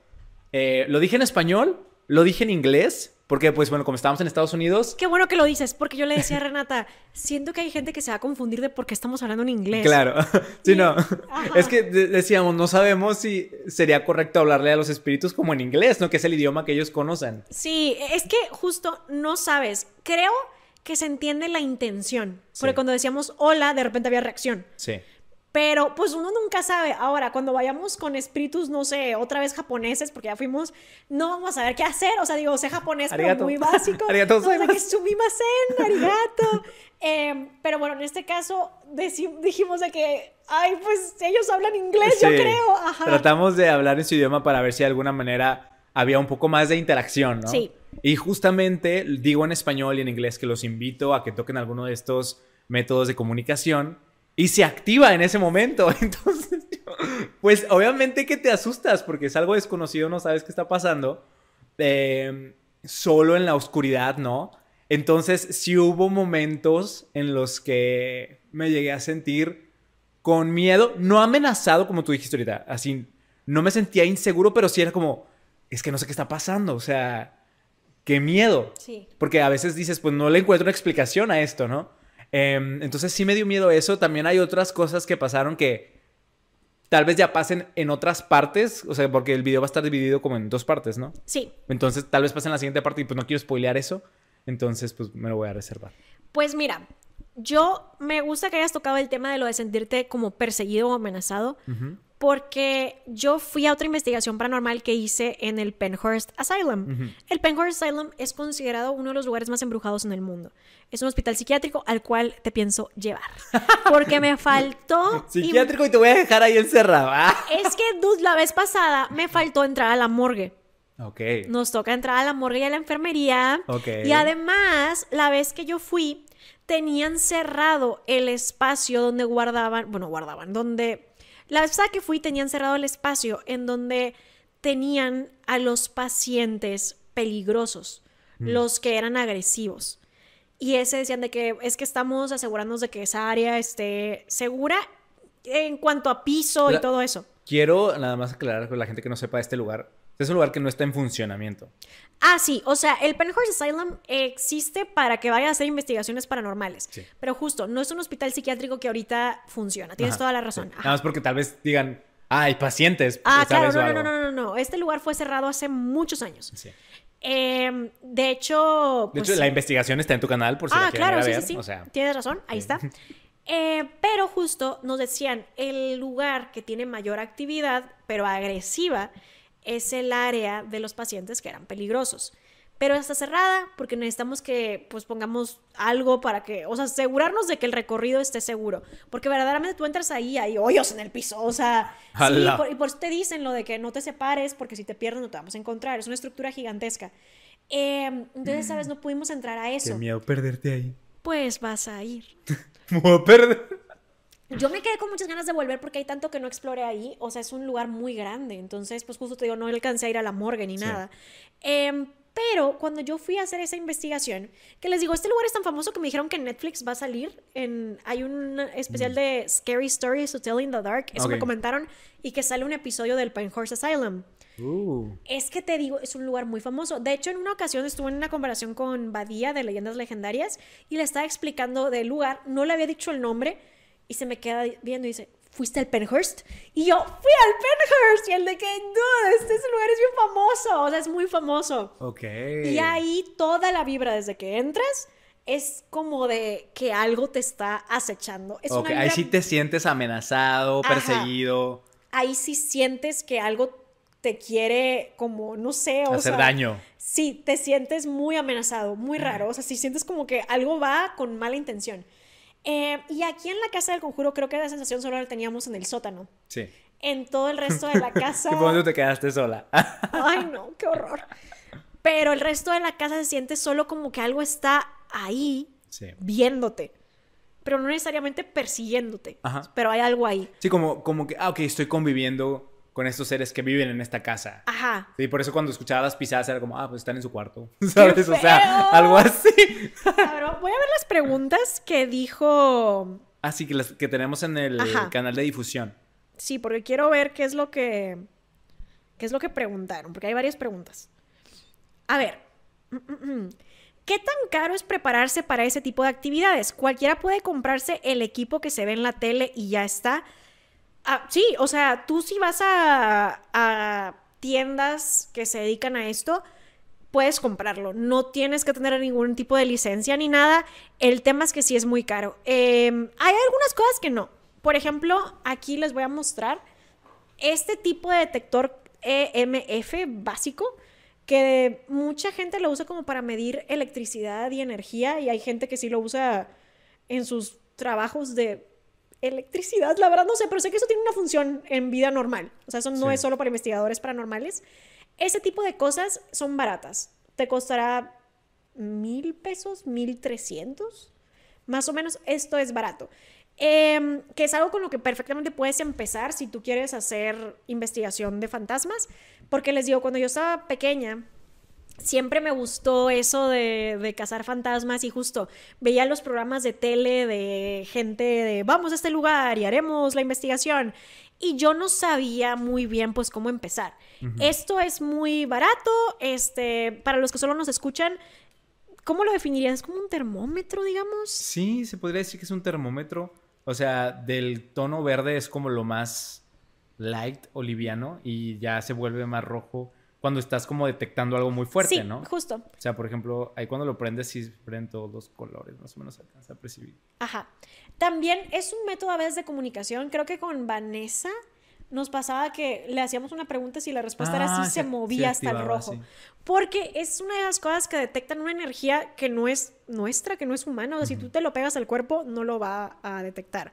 Eh, lo dije en español, lo dije en inglés, porque pues bueno, como estábamos en Estados Unidos, Qué bueno que lo dices, porque yo le decía a Renata, siento que hay gente que se va a confundir de por qué estamos hablando en inglés. claro, sí, no. Ajá. Es que de- decíamos, no sabemos si sería correcto hablarle a los espíritus como en inglés, ¿no? Que es el idioma que ellos conocen. Sí, es que justo no sabes. Creo que se entiende la intención. Porque Sí. cuando decíamos hola, de repente había reacción. Sí. Pero pues uno nunca sabe. Ahora, cuando vayamos con espíritus, no sé, otra vez japoneses, porque ya fuimos, no vamos a saber qué hacer. O sea, digo, sé japonés, Arigato. pero muy básico. Arigato o sea, que sumimasen, arigato. Em, pero bueno, en este caso dijimos de que, ay, pues ellos hablan inglés, yo creo. Ajá. Tratamos de hablar en su idioma para ver si de alguna manera había un poco más de interacción, ¿no? Sí. Y justamente digo en español y en inglés que los invito a que toquen alguno de estos métodos de comunicación y se activa en ese momento. Entonces, pues obviamente que te asustas porque es algo desconocido, no sabes qué está pasando. Eh, solo en la oscuridad, ¿no? Entonces, sí hubo momentos en los que me llegué a sentir con miedo, no amenazado como tú dijiste ahorita, así, no me sentía inseguro, pero sí era como, es que no sé qué está pasando, o sea, qué miedo. Sí. Porque a veces dices, pues no le encuentro una explicación a esto, ¿no? Em, entonces sí me dio miedo eso. También hay otras cosas que pasaron que tal vez ya pasen en otras partes, o sea, porque el video va a estar dividido como en dos partes, ¿no? Sí. Entonces tal vez pase en la siguiente parte y pues no quiero spoilear eso. Entonces pues me lo voy a reservar. Pues mira, yo me gusta que hayas tocado el tema de lo de sentirte como perseguido o amenazado, Ujú. Porque yo fui a otra investigación paranormal que hice en el Penhurst Asylum. El Penhurst Asylum es considerado uno de los lugares más embrujados en el mundo. Es un hospital psiquiátrico al cual te pienso llevar, porque me faltó... Psiquiátrico y te voy a dejar ahí encerrado. Ah. Es que, dude, la vez pasada me faltó entrar a la morgue. Ok. Nos toca entrar a la morgue y a la enfermería. Ok. Y además, la vez que yo fui, tenían cerrado el espacio donde guardaban, bueno, guardaban, donde... La vez que fui, tenían cerrado el espacio en donde tenían a los pacientes peligrosos, Mm. los que eran agresivos. Y ese decían de que es que estamos asegurándonos de que esa área esté segura en cuanto a piso y todo eso. Quiero nada más aclarar con la gente que no sepa de este lugar. Es un lugar que no está en funcionamiento. Ah, sí, o sea, el Penhurst Asylum existe para que vaya a hacer investigaciones paranormales. Sí. Pero justo, no es un hospital psiquiátrico que ahorita funciona. Tienes Ajá, toda la razón. sí. Nada más porque tal vez digan, ah, hay pacientes. Ah, claro, no, no, no, no, no, no. Este lugar fue cerrado hace muchos años. Sí. Em, de hecho. De pues, hecho, sí. la investigación está en tu canal por si la Ah, quieren claro, ir a sí, ver. sí, sí. O sea, Tienes razón, ahí sí. está. Eh, pero justo nos decían, el lugar que tiene mayor actividad, pero agresiva, es el área de los pacientes que eran peligrosos. Pero está cerrada porque necesitamos que pues pongamos algo para que, o sea, asegurarnos de que el recorrido esté seguro. Porque verdaderamente tú entras ahí, hay hoyos en el piso, o sea, sí, por- y por eso te dicen lo de que no te separes porque si te pierdes no te vamos a encontrar. Es una estructura gigantesca. Eh, entonces, ¿sabes? No pudimos entrar a qué eso. miedo perderte ahí. Pues vas a ir. Me voy a perder. Yo me quedé con muchas ganas de volver porque hay tanto que no exploré ahí. O sea, es un lugar muy grande. Entonces, pues justo te digo, no alcancé a ir a la morgue ni Sí. nada. Em, Pero cuando yo fui a hacer esa investigación, que les digo, este lugar es tan famoso que me dijeron que Netflix va a salir. En, hay un especial de Scary Stories to Tell in the Dark. Eso me Ok. comentaron. Y que sale un episodio del Pinehorse Asylum. Uh. Es que te digo, es un lugar muy famoso. De hecho, en una ocasión estuve en una conversación con Badía de Leyendas Legendarias y le estaba explicando del lugar. No le había dicho el nombre y se me queda viendo y dice, ¿fuiste al Penhurst? Y yo, fui al Penhurst. Y el de que, dude, este lugar es bien famoso. O sea, es muy famoso. Ok. Y ahí toda la vibra desde que entras es como de que algo te está acechando. Es una ahí sí te sientes amenazado, Ajá. perseguido, ahí sí sientes que algo te quiere como, no sé, o hacer sea, daño. Sí, te sientes muy amenazado, muy raro. O sea, si sientes como que algo va con mala intención. Eh, y aquí en la casa del conjuro creo que la sensación solo la teníamos en el sótano. Sí. En todo el resto de la casa... ¿Qué momento te quedaste sola? Ay, no, qué horror. Pero el resto de la casa se siente solo como que algo está ahí sí. viéndote. Pero no necesariamente persiguiéndote. Ajá. Pero hay algo ahí. Sí, como, como que, ah, ok, estoy conviviendo con estos seres que viven en esta casa. Ajá. Sí, por eso cuando escuchaba las pisadas era como, ah, pues están en su cuarto. ¿Sabes? O sea, algo así. Ver, voy a ver las preguntas que dijo Así que las que tenemos en el Ajá. canal de difusión. Sí, porque quiero ver qué es lo que. qué es lo que preguntaron, porque hay varias preguntas. A ver. ¿Qué tan caro es prepararse para ese tipo de actividades? Cualquiera puede comprarse el equipo que se ve en la tele y ya está. Ah, sí, o sea, tú si vas a, tiendas que se dedican a esto, puedes comprarlo. No tienes que tener ningún tipo de licencia ni nada. El tema es que sí es muy caro. Eh, hay algunas cosas que no. Por ejemplo, aquí les voy a mostrar este tipo de detector EMF básico que mucha gente lo usa como para medir electricidad y energía y hay gente que sí lo usa en sus trabajos de electricidad, la verdad no sé, pero sé que eso tiene una función en vida normal. O sea, eso no Sí. es solo para investigadores paranormales. Ese tipo de cosas son baratas. Te costará mil pesos, mil trescientos. Más o menos esto es barato. Em, que es algo con lo que perfectamente puedes empezar si tú quieres hacer investigación de fantasmas. Porque les digo, cuando yo estaba pequeña, siempre me gustó eso de, de cazar fantasmas y justo veía los programas de tele de gente de vamos a este lugar y haremos la investigación. Y yo no sabía muy bien pues cómo empezar. Esto es muy barato, este, para los que solo nos escuchan, ¿cómo lo definirías? ¿Es como un termómetro, digamos? Sí, se podría decir que es un termómetro. O sea, del tono verde es como lo más light o liviano y ya se vuelve más rojo cuando estás como detectando algo muy fuerte, sí, ¿no? justo. O sea, por ejemplo, ahí cuando lo prendes, sí prenden todos los colores, más o menos alcanza a percibir. Ajá. También es un método a veces de comunicación. Creo que con Vanessa nos pasaba que le hacíamos una pregunta y si la respuesta era Ah, sí, se se- movía se hasta el rojo. sí. Porque es una de las cosas que detectan una energía que no es nuestra, que no es humana. O sea, si tú te lo pegas al cuerpo, no lo va a detectar.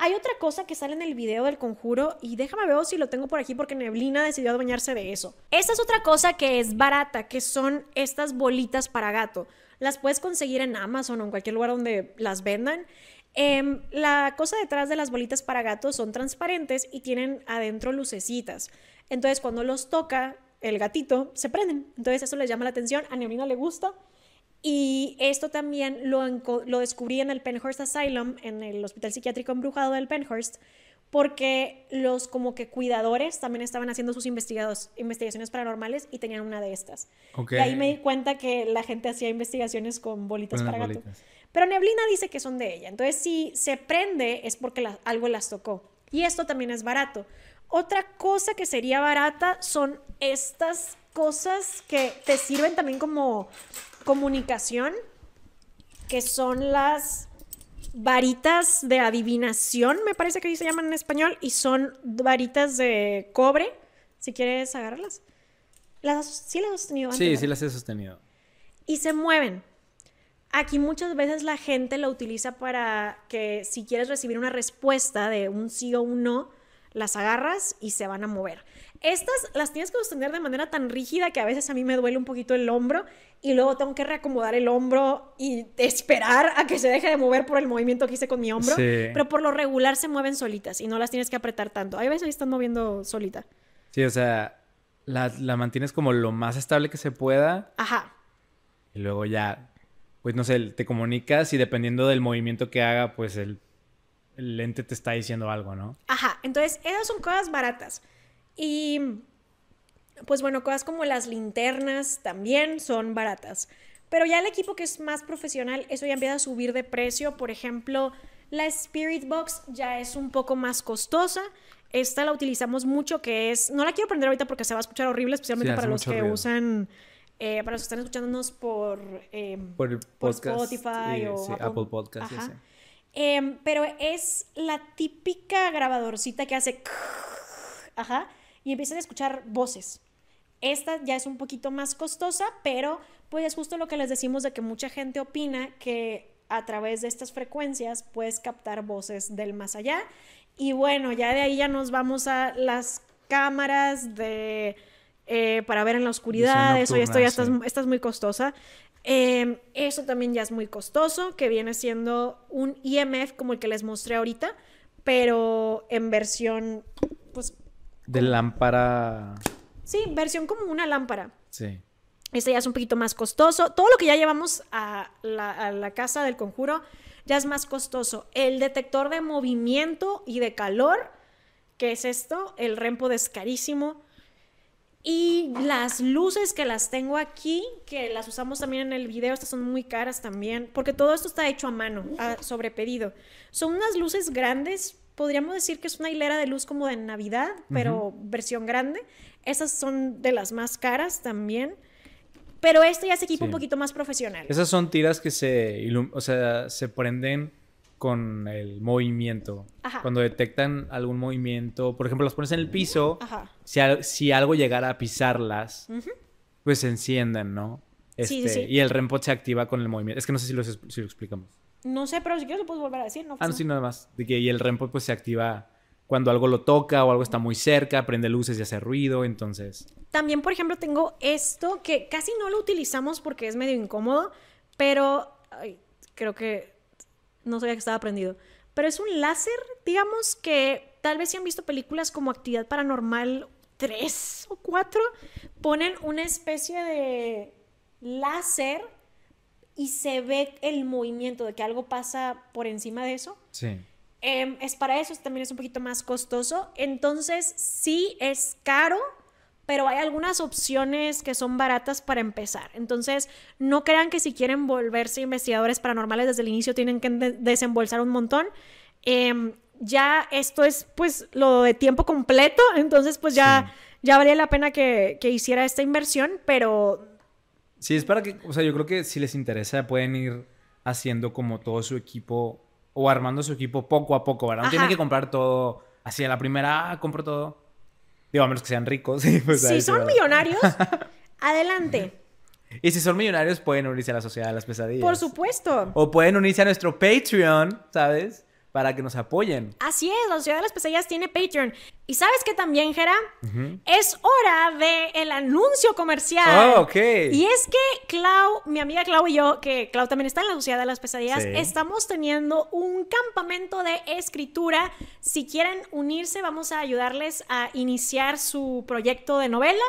Hay otra cosa que sale en el video del conjuro y déjame ver si lo tengo por aquí porque Neblina decidió adueñarse de eso. Esta es otra cosa que es barata, que son estas bolitas para gato. Las puedes conseguir en Amazon o en cualquier lugar donde las vendan. Em, la cosa detrás de las bolitas para gatos son transparentes y tienen adentro lucecitas. Entonces cuando los toca el gatito, se prenden. Entonces eso les llama la atención. A Neblina le gusta. Y esto también lo, lo descubrí en el Penhurst Asylum, en el hospital psiquiátrico embrujado del Penhurst, porque los como que cuidadores también estaban haciendo sus investigados, investigaciones paranormales y tenían una de estas. Ok. Y ahí me di cuenta que la gente hacía investigaciones con bolitas para gato. Pero Neblina dice que son de ella. Entonces, si se prende es porque la- algo las tocó. Y esto también es barato. Otra cosa que sería barata son estas cosas que te sirven también como comunicación, que son las varitas de adivinación, me parece que así se llaman en español, y son varitas de cobre, si quieres agarrarlas. Las, sí las has tenido antes. Sí, sí las he sostenido. y se mueven. Aquí muchas veces la gente lo utiliza para que si quieres recibir una respuesta de un sí o un no, las agarras y se van a mover. Estas las tienes que sostener de manera tan rígida que a veces a mí me duele un poquito el hombro y luego tengo que reacomodar el hombro y esperar a que se deje de mover por el movimiento que hice con mi hombro. Sí. Pero por lo regular se mueven solitas y no las tienes que apretar tanto. Hay veces que están moviendo solita. Sí, o sea, la, la mantienes como lo más estable que se pueda Ajá. y luego ya, pues no sé, te comunicas y dependiendo del movimiento que haga, pues el, el lente te está diciendo algo, ¿no? Ajá, entonces esas son cosas baratas. Y pues bueno, cosas como las linternas también son baratas. Pero ya el equipo que es más profesional, eso ya empieza a subir de precio. Por ejemplo, la Spirit Box ya es un poco más costosa. Esta la utilizamos mucho, que es... No la quiero prender ahorita porque se va a escuchar horrible, especialmente Sí, para los que ruido. usan... eh, para los que están escuchándonos por... eh, Por el por podcast. Spotify y- o sí, Apple- Apple, Podcast, Ajá. Em, pero es la típica grabadorcita que hace... Ajá. Y empiezan a escuchar voces. Esta ya es un poquito más costosa, pero pues es justo lo que les decimos de que mucha gente opina que a través de estas frecuencias puedes captar voces del más allá. Y bueno, ya de ahí ya nos vamos a las cámaras de eh, para ver en la oscuridad. Eso ya esto ya nocturna, está, esta es muy costosa. Eh, eso también ya es muy costoso, que viene siendo un IMF como el que les mostré ahorita, pero en versión, pues De lámpara. Sí, versión como una lámpara. Sí. Este ya es un poquito más costoso. Todo lo que ya llevamos a la, a la casa del conjuro ya es más costoso. El detector de movimiento y de calor, que es esto, el Rempo es carísimo. Y las luces que las tengo aquí, que las usamos también en el video, estas son muy caras también, porque todo esto está hecho a mano, a- sobre pedido. Son unas luces grandes, podríamos decir que es una hilera de luz como de Navidad, pero versión grande. Esas son de las más caras también. Pero este ya es equipo un poquito más profesional. Esas son tiras que se, o sea, se prenden con el movimiento. Ajá. Cuando detectan algún movimiento, por ejemplo, las pones en el piso, Ajá. si, al- si algo llegara a pisarlas, pues se encienden, ¿no? Sí, sí, Este, sí. Y el REMPOD se activa con el movimiento. Es que no sé si lo, si lo explicamos. No sé, pero si quieres lo puedes volver a decir, ¿no? Ah, no, sí, nada más. De que, y el REMPOD pues se activa cuando algo lo toca o algo está muy cerca, prende luces y hace ruido, entonces... También, por ejemplo, tengo esto que casi no lo utilizamos porque es medio incómodo, pero ay, creo que no sabía que estaba prendido. Pero es un láser, digamos, que tal vez si han visto películas como Actividad Paranormal 3 o 4, ponen una especie de láser y se ve el movimiento de que algo pasa por encima de eso. Sí. Em, es para eso, también es un poquito más costoso. Entonces, sí es caro, pero hay algunas opciones que son baratas para empezar. Entonces, no crean que si quieren volverse investigadores paranormales desde el inicio tienen que de- desembolsar un montón. Em, ya esto es pues lo de tiempo completo, entonces pues ya, ya valía la pena que, que hiciera esta inversión, pero Sí, es para que, o sea, yo creo que si les interesa pueden ir haciendo como todo su equipo o armando su equipo poco a poco, ¿verdad? No Ajá. tienen que comprar todo así a la primera, ah, compro todo. Digo, a menos que sean ricos. pues, si son ¿verdad? millonarios, adelante, Y si son millonarios pueden unirse a la Sociedad de las Pesadillas. por supuesto. O pueden unirse a nuestro Patreon, ¿sabes? Para que nos apoyen. Así es, la Sociedad de las Pesadillas tiene Patreon. Y sabes que también, Jera, es hora de el anuncio comercial. Oh, ok. Y es que Clau, mi amiga Clau y yo, que Clau también está en la Sociedad de las Pesadillas, Sí. estamos teniendo un campamento de escritura. Si quieren unirse, vamos a ayudarles a iniciar su proyecto de novela.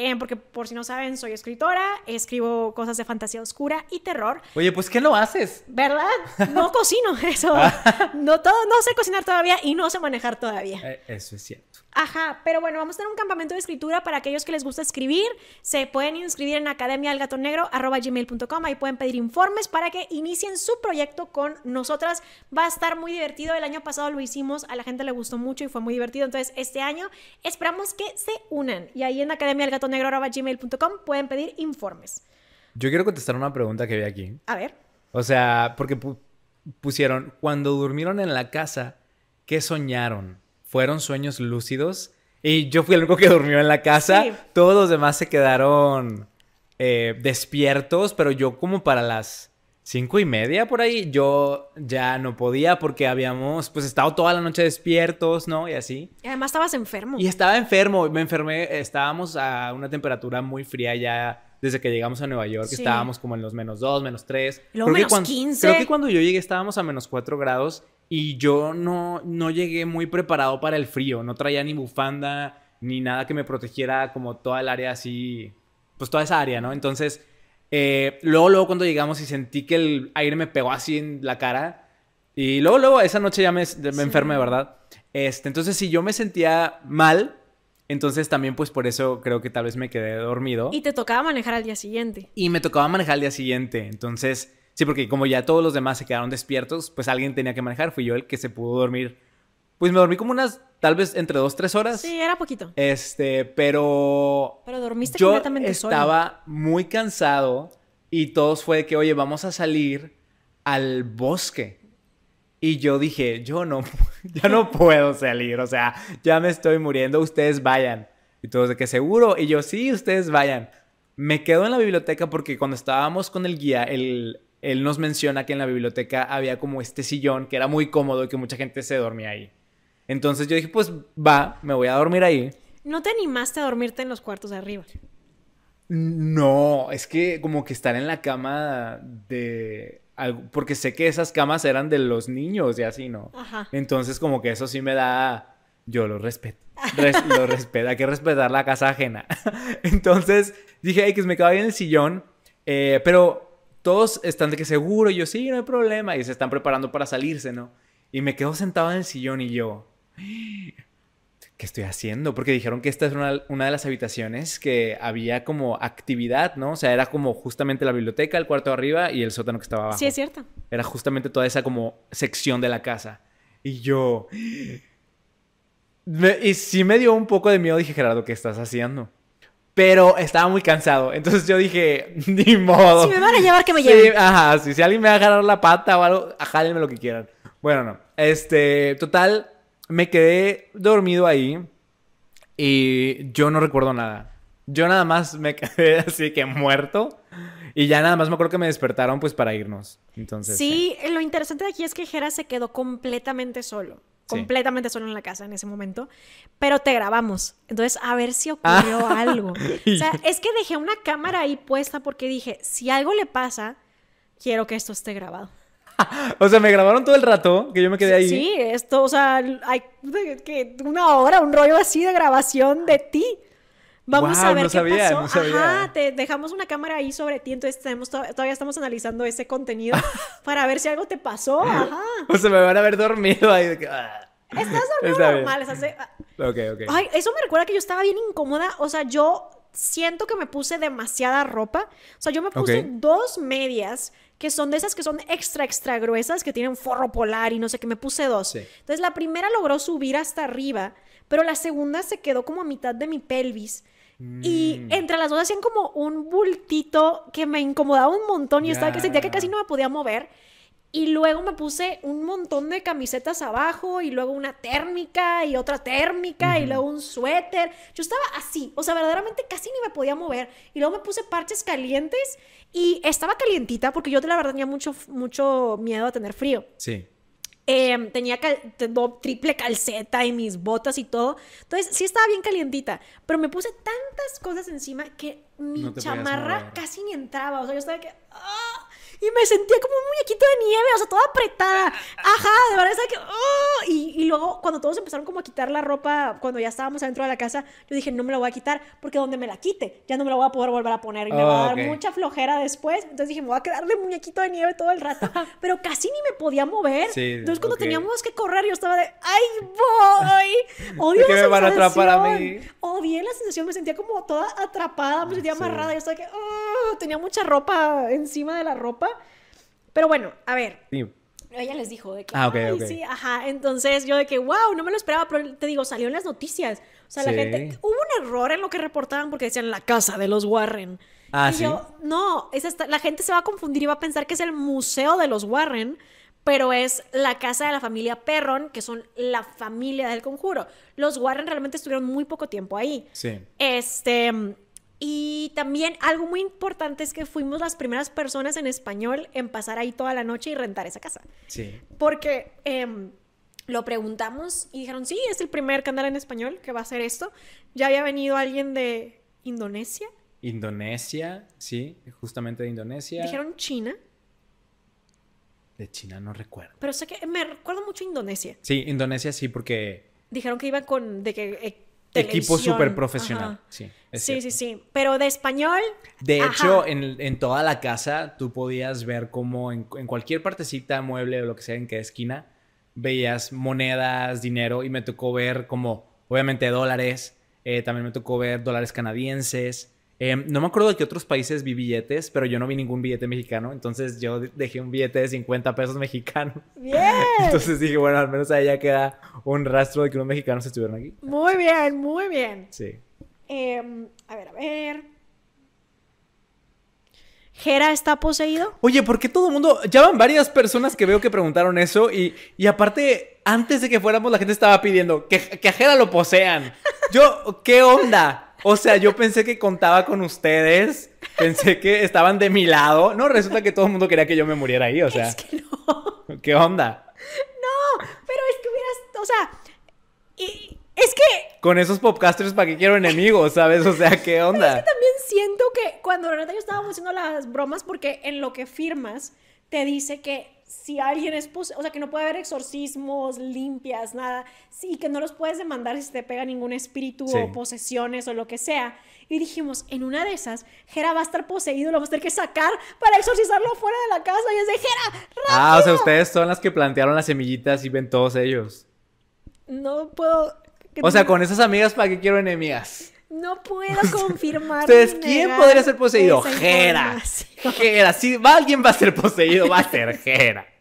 Eh, porque por si no saben, soy escritora, escribo cosas de fantasía oscura y terror. Oye, pues ¿qué no haces? ¿Verdad? No cocino eso. No, todo, no sé cocinar todavía y no sé manejar todavía. Eh, eso es cierto. Ajá, pero bueno, vamos a tener un campamento de escritura para aquellos que les gusta escribir. Se pueden inscribir en academialgatonegro.gmail.com. Ahí pueden pedir informes para que inicien su proyecto con nosotras. Va a estar muy divertido. El año pasado lo hicimos, a la gente le gustó mucho y fue muy divertido. Entonces, este año esperamos que se unan. Y ahí en academialgatonegro.gmail.com pueden pedir informes. Yo quiero contestar una pregunta que vi aquí. A ver. O sea, porque pu- pusieron, cuando durmieron en la casa, ¿qué soñaron? ¿Fueron sueños lúcidos? Y yo fui el único que durmió en la casa. Sí. Todos los demás se quedaron eh, despiertos, pero yo como para las cinco y media por ahí, yo ya no podía porque habíamos pues estado toda la noche despiertos, ¿no? Y así. Y Además, estabas enfermo. Y estaba enfermo, me enfermé, estábamos a una temperatura muy fría ya desde que llegamos a Nueva York, Sí. estábamos como en los menos 2, menos 3. Y luego menos 15. Creo que cuando yo llegué estábamos a menos 4 grados y yo no, no llegué muy preparado para el frío, no traía ni bufanda, ni nada que me protegiera como toda el área así, pues toda esa área, ¿no? Entonces, eh, luego, luego cuando llegamos y sentí que el aire me pegó así en la cara, y luego, luego esa noche ya me, me enfermé, ¿verdad? Este, entonces, si yo me sentía mal, entonces también pues por eso creo que tal vez me quedé dormido. Y te tocaba manejar al día siguiente. Y me tocaba manejar al día siguiente. Entonces, sí, porque como ya todos los demás se quedaron despiertos, pues alguien tenía que manejar. Fui yo el que se pudo dormir. Pues me dormí como unas, tal vez entre dos, tres horas. Sí, era poquito. Este, pero... Pero dormiste yo completamente solo. estaba muy cansado y todos fue de que, oye, vamos a salir al bosque. Y yo dije, yo no, ya no puedo salir, o sea, ya me estoy muriendo, ustedes vayan. Y todos de que seguro, y yo, sí, ustedes vayan. Me quedo en la biblioteca porque cuando estábamos con el guía, él, él nos menciona que en la biblioteca había como este sillón que era muy cómodo y que mucha gente se dormía ahí. Entonces yo dije, pues va, me voy a dormir ahí. ¿No te animaste a dormirte en los cuartos de arriba? No, es que como que estar en la cama de porque sé que esas camas eran de los niños y así, ¿no? Ajá. Entonces como que eso sí me da, yo lo respeto, lo respeto, hay que respetar la casa ajena. Entonces dije, ay, que me quedaba bien el sillón, eh, pero todos están de que seguro, y yo sí, no hay problema, y se están preparando para salirse, ¿no? Y me quedo sentado en el sillón y yo, ¿qué estoy haciendo? Porque dijeron que esta es una, una, de las habitaciones que había como actividad, ¿no? O sea, era como justamente la biblioteca, el cuarto de arriba y el sótano que estaba abajo. Sí, es cierto. Era justamente toda esa como sección de la casa. Y yo... Me, y sí me dio un poco de miedo, dije, Gerardo, ¿qué estás haciendo? Pero estaba muy cansado. Entonces yo dije, ni modo. Si me van a llevar, que me sí, lleven. Ajá, sí, si alguien me va a agarrar la pata o algo, jálenme lo que quieran. Bueno, no. Este, total, me quedé dormido ahí y yo no recuerdo nada. Yo nada más me quedé así que muerto y ya nada más me acuerdo que me despertaron pues para irnos. Entonces. Sí, sí. lo interesante de aquí es que Jera se quedó completamente solo. Completamente solo en la casa en ese momento. Pero te grabamos. Entonces, a ver si ocurrió ah. algo. O sea, es que dejé una cámara ahí puesta porque dije, si algo le pasa, quiero que esto esté grabado. o sea, me grabaron todo el rato que yo me quedé ahí. Sí, esto, o sea, hay que una hora, un rollo así de grabación de ti. Vamos wow, a ver no qué sabía, pasó. No sabía. Ajá, te dejamos una cámara ahí sobre ti, entonces tenemos, todavía estamos analizando ese contenido para ver si algo te pasó. Ajá. O sea, me van a haber dormido ahí. De que, ah. Estás dormido normal. Estás de... Ok, ok. Ay, eso me recuerda que yo estaba bien incómoda. O sea, yo siento que me puse demasiada ropa. O sea, yo me puse dos medias que son de esas que son extra, extra gruesas, que tienen forro polar y no sé qué, me puse dos. Sí. Entonces la primera logró subir hasta arriba, pero la segunda se quedó como a mitad de mi pelvis. Y Mm. entre las dos hacían como un bultito que me incomodaba un montón y estaba que sentía que casi no me podía mover. Y luego me puse un montón de camisetas abajo y luego una térmica y otra térmica y luego un suéter. Yo estaba así, o sea, verdaderamente casi ni me podía mover. Y luego me puse parches calientes y estaba calientita porque yo de la verdad tenía mucho, mucho miedo a tener frío. Sí. Eh, tenía cal- triple calceta y mis botas y todo. Entonces, sí estaba bien calientita. Pero me puse tantas cosas encima que mi No chamarra casi ni entraba. O sea, yo estaba que. ¡ah! Y me sentía como un muñequito de nieve, o sea, toda apretada. Ajá, de verdad, estaba que. ¡ah! Y, y luego, cuando todos empezaron como a quitar la ropa, cuando ya estábamos adentro de la casa, yo dije, no me la voy a quitar, porque donde me la quite, ya no me la voy a poder volver a poner. Y me va a Oh, dar mucha flojera después. Entonces dije, me voy a quedar de muñequito de nieve todo el rato. Pero casi ni me podía mover. Sí, Entonces, cuando teníamos que correr, yo estaba de, ¡ay, voy! Odio ¿Por qué la me van a atrapar a sensación. mí? Odié la sensación, me sentía como toda atrapada, me sentía Sí. amarrada. Yo estaba que, "Ah", tenía mucha ropa encima de la ropa. Pero bueno, a ver, Sí. ella les dijo de que, Ah, ok, "Ay, ok. sí, ajá. Entonces yo de que, wow, no me lo esperaba, pero te digo, salió en las noticias. O sea, la gente, hubo un error en lo que reportaban porque decían la casa de los Warren. Ah, y ¿sí? yo, no, es esta- la gente se va a confundir y va a pensar que es el museo de los Warren, pero es la casa de la familia Perron, que son la familia del conjuro. Los Warren realmente estuvieron muy poco tiempo ahí. Sí. Este, y también algo muy importante es que fuimos las primeras personas en español en pasar ahí toda la noche y rentar esa casa. Sí. Porque em, lo preguntamos y dijeron, sí, es el primer canal en español que va a hacer esto. Ya había venido alguien de Indonesia, Indonesia, sí, justamente de Indonesia. dijeron China, De China no recuerdo. pero sé que me recuerdo mucho Indonesia. Sí, Indonesia sí, porque Dijeron que iban con, de que eh, equipo televisión. súper profesional. Sí, Sí, sí, sí. Pero de español. De Ajá. hecho, en, en toda la casa tú podías ver como en, en cualquier partecita, mueble o lo que sea en cada esquina, veías monedas, dinero y me tocó ver como, obviamente, dólares. eh, también me tocó ver dólares canadienses. Eh, no me acuerdo de qué otros países vi billetes, pero yo no vi ningún billete mexicano. Entonces yo de- dejé un billete de 50 pesos mexicanos. Bien. Entonces dije, bueno, al menos ahí ya queda un rastro de que unos mexicanos estuvieron aquí. Muy bien, muy bien. Sí. Em, a ver, a ver. ¿Jera está poseído? Oye, ¿por qué todo el mundo... Ya van varias personas que veo que preguntaron eso y, y aparte, antes de que fuéramos, la gente estaba pidiendo que, que a Jera lo posean. Yo, ¿qué onda? O sea, yo pensé que contaba con ustedes, pensé que estaban de mi lado. No, resulta que todo el mundo quería que yo me muriera ahí, o sea, Es que no. ¿qué onda? Pero es que hubieras. O sea. y- es que Con esos podcasters, ¿para qué quiero enemigos, sabes? O sea, ¿qué onda? también siento que cuando Renata y yo estábamos haciendo las bromas, porque en lo que firmas te dice que si alguien es o sea, que no puede haber exorcismos limpias, nada, sí, que no los puedes demandar si te pega ningún espíritu Sí. o posesiones o lo que sea. Y dijimos, en una de esas, Jera va a estar poseído, lo vamos a tener que sacar para exorcizarlo fuera de la casa. Y es de Jera, Ah, o sea, rápido". ustedes son las que plantearon las semillitas y ven todos ellos. No puedo. O sea, con esas amigas, ¿para qué quiero enemigas? No puedo confirmar. Ni ¿quién podría ser poseído? Jera. Jera, si va, alguien va a ser poseído, va a ser Jera.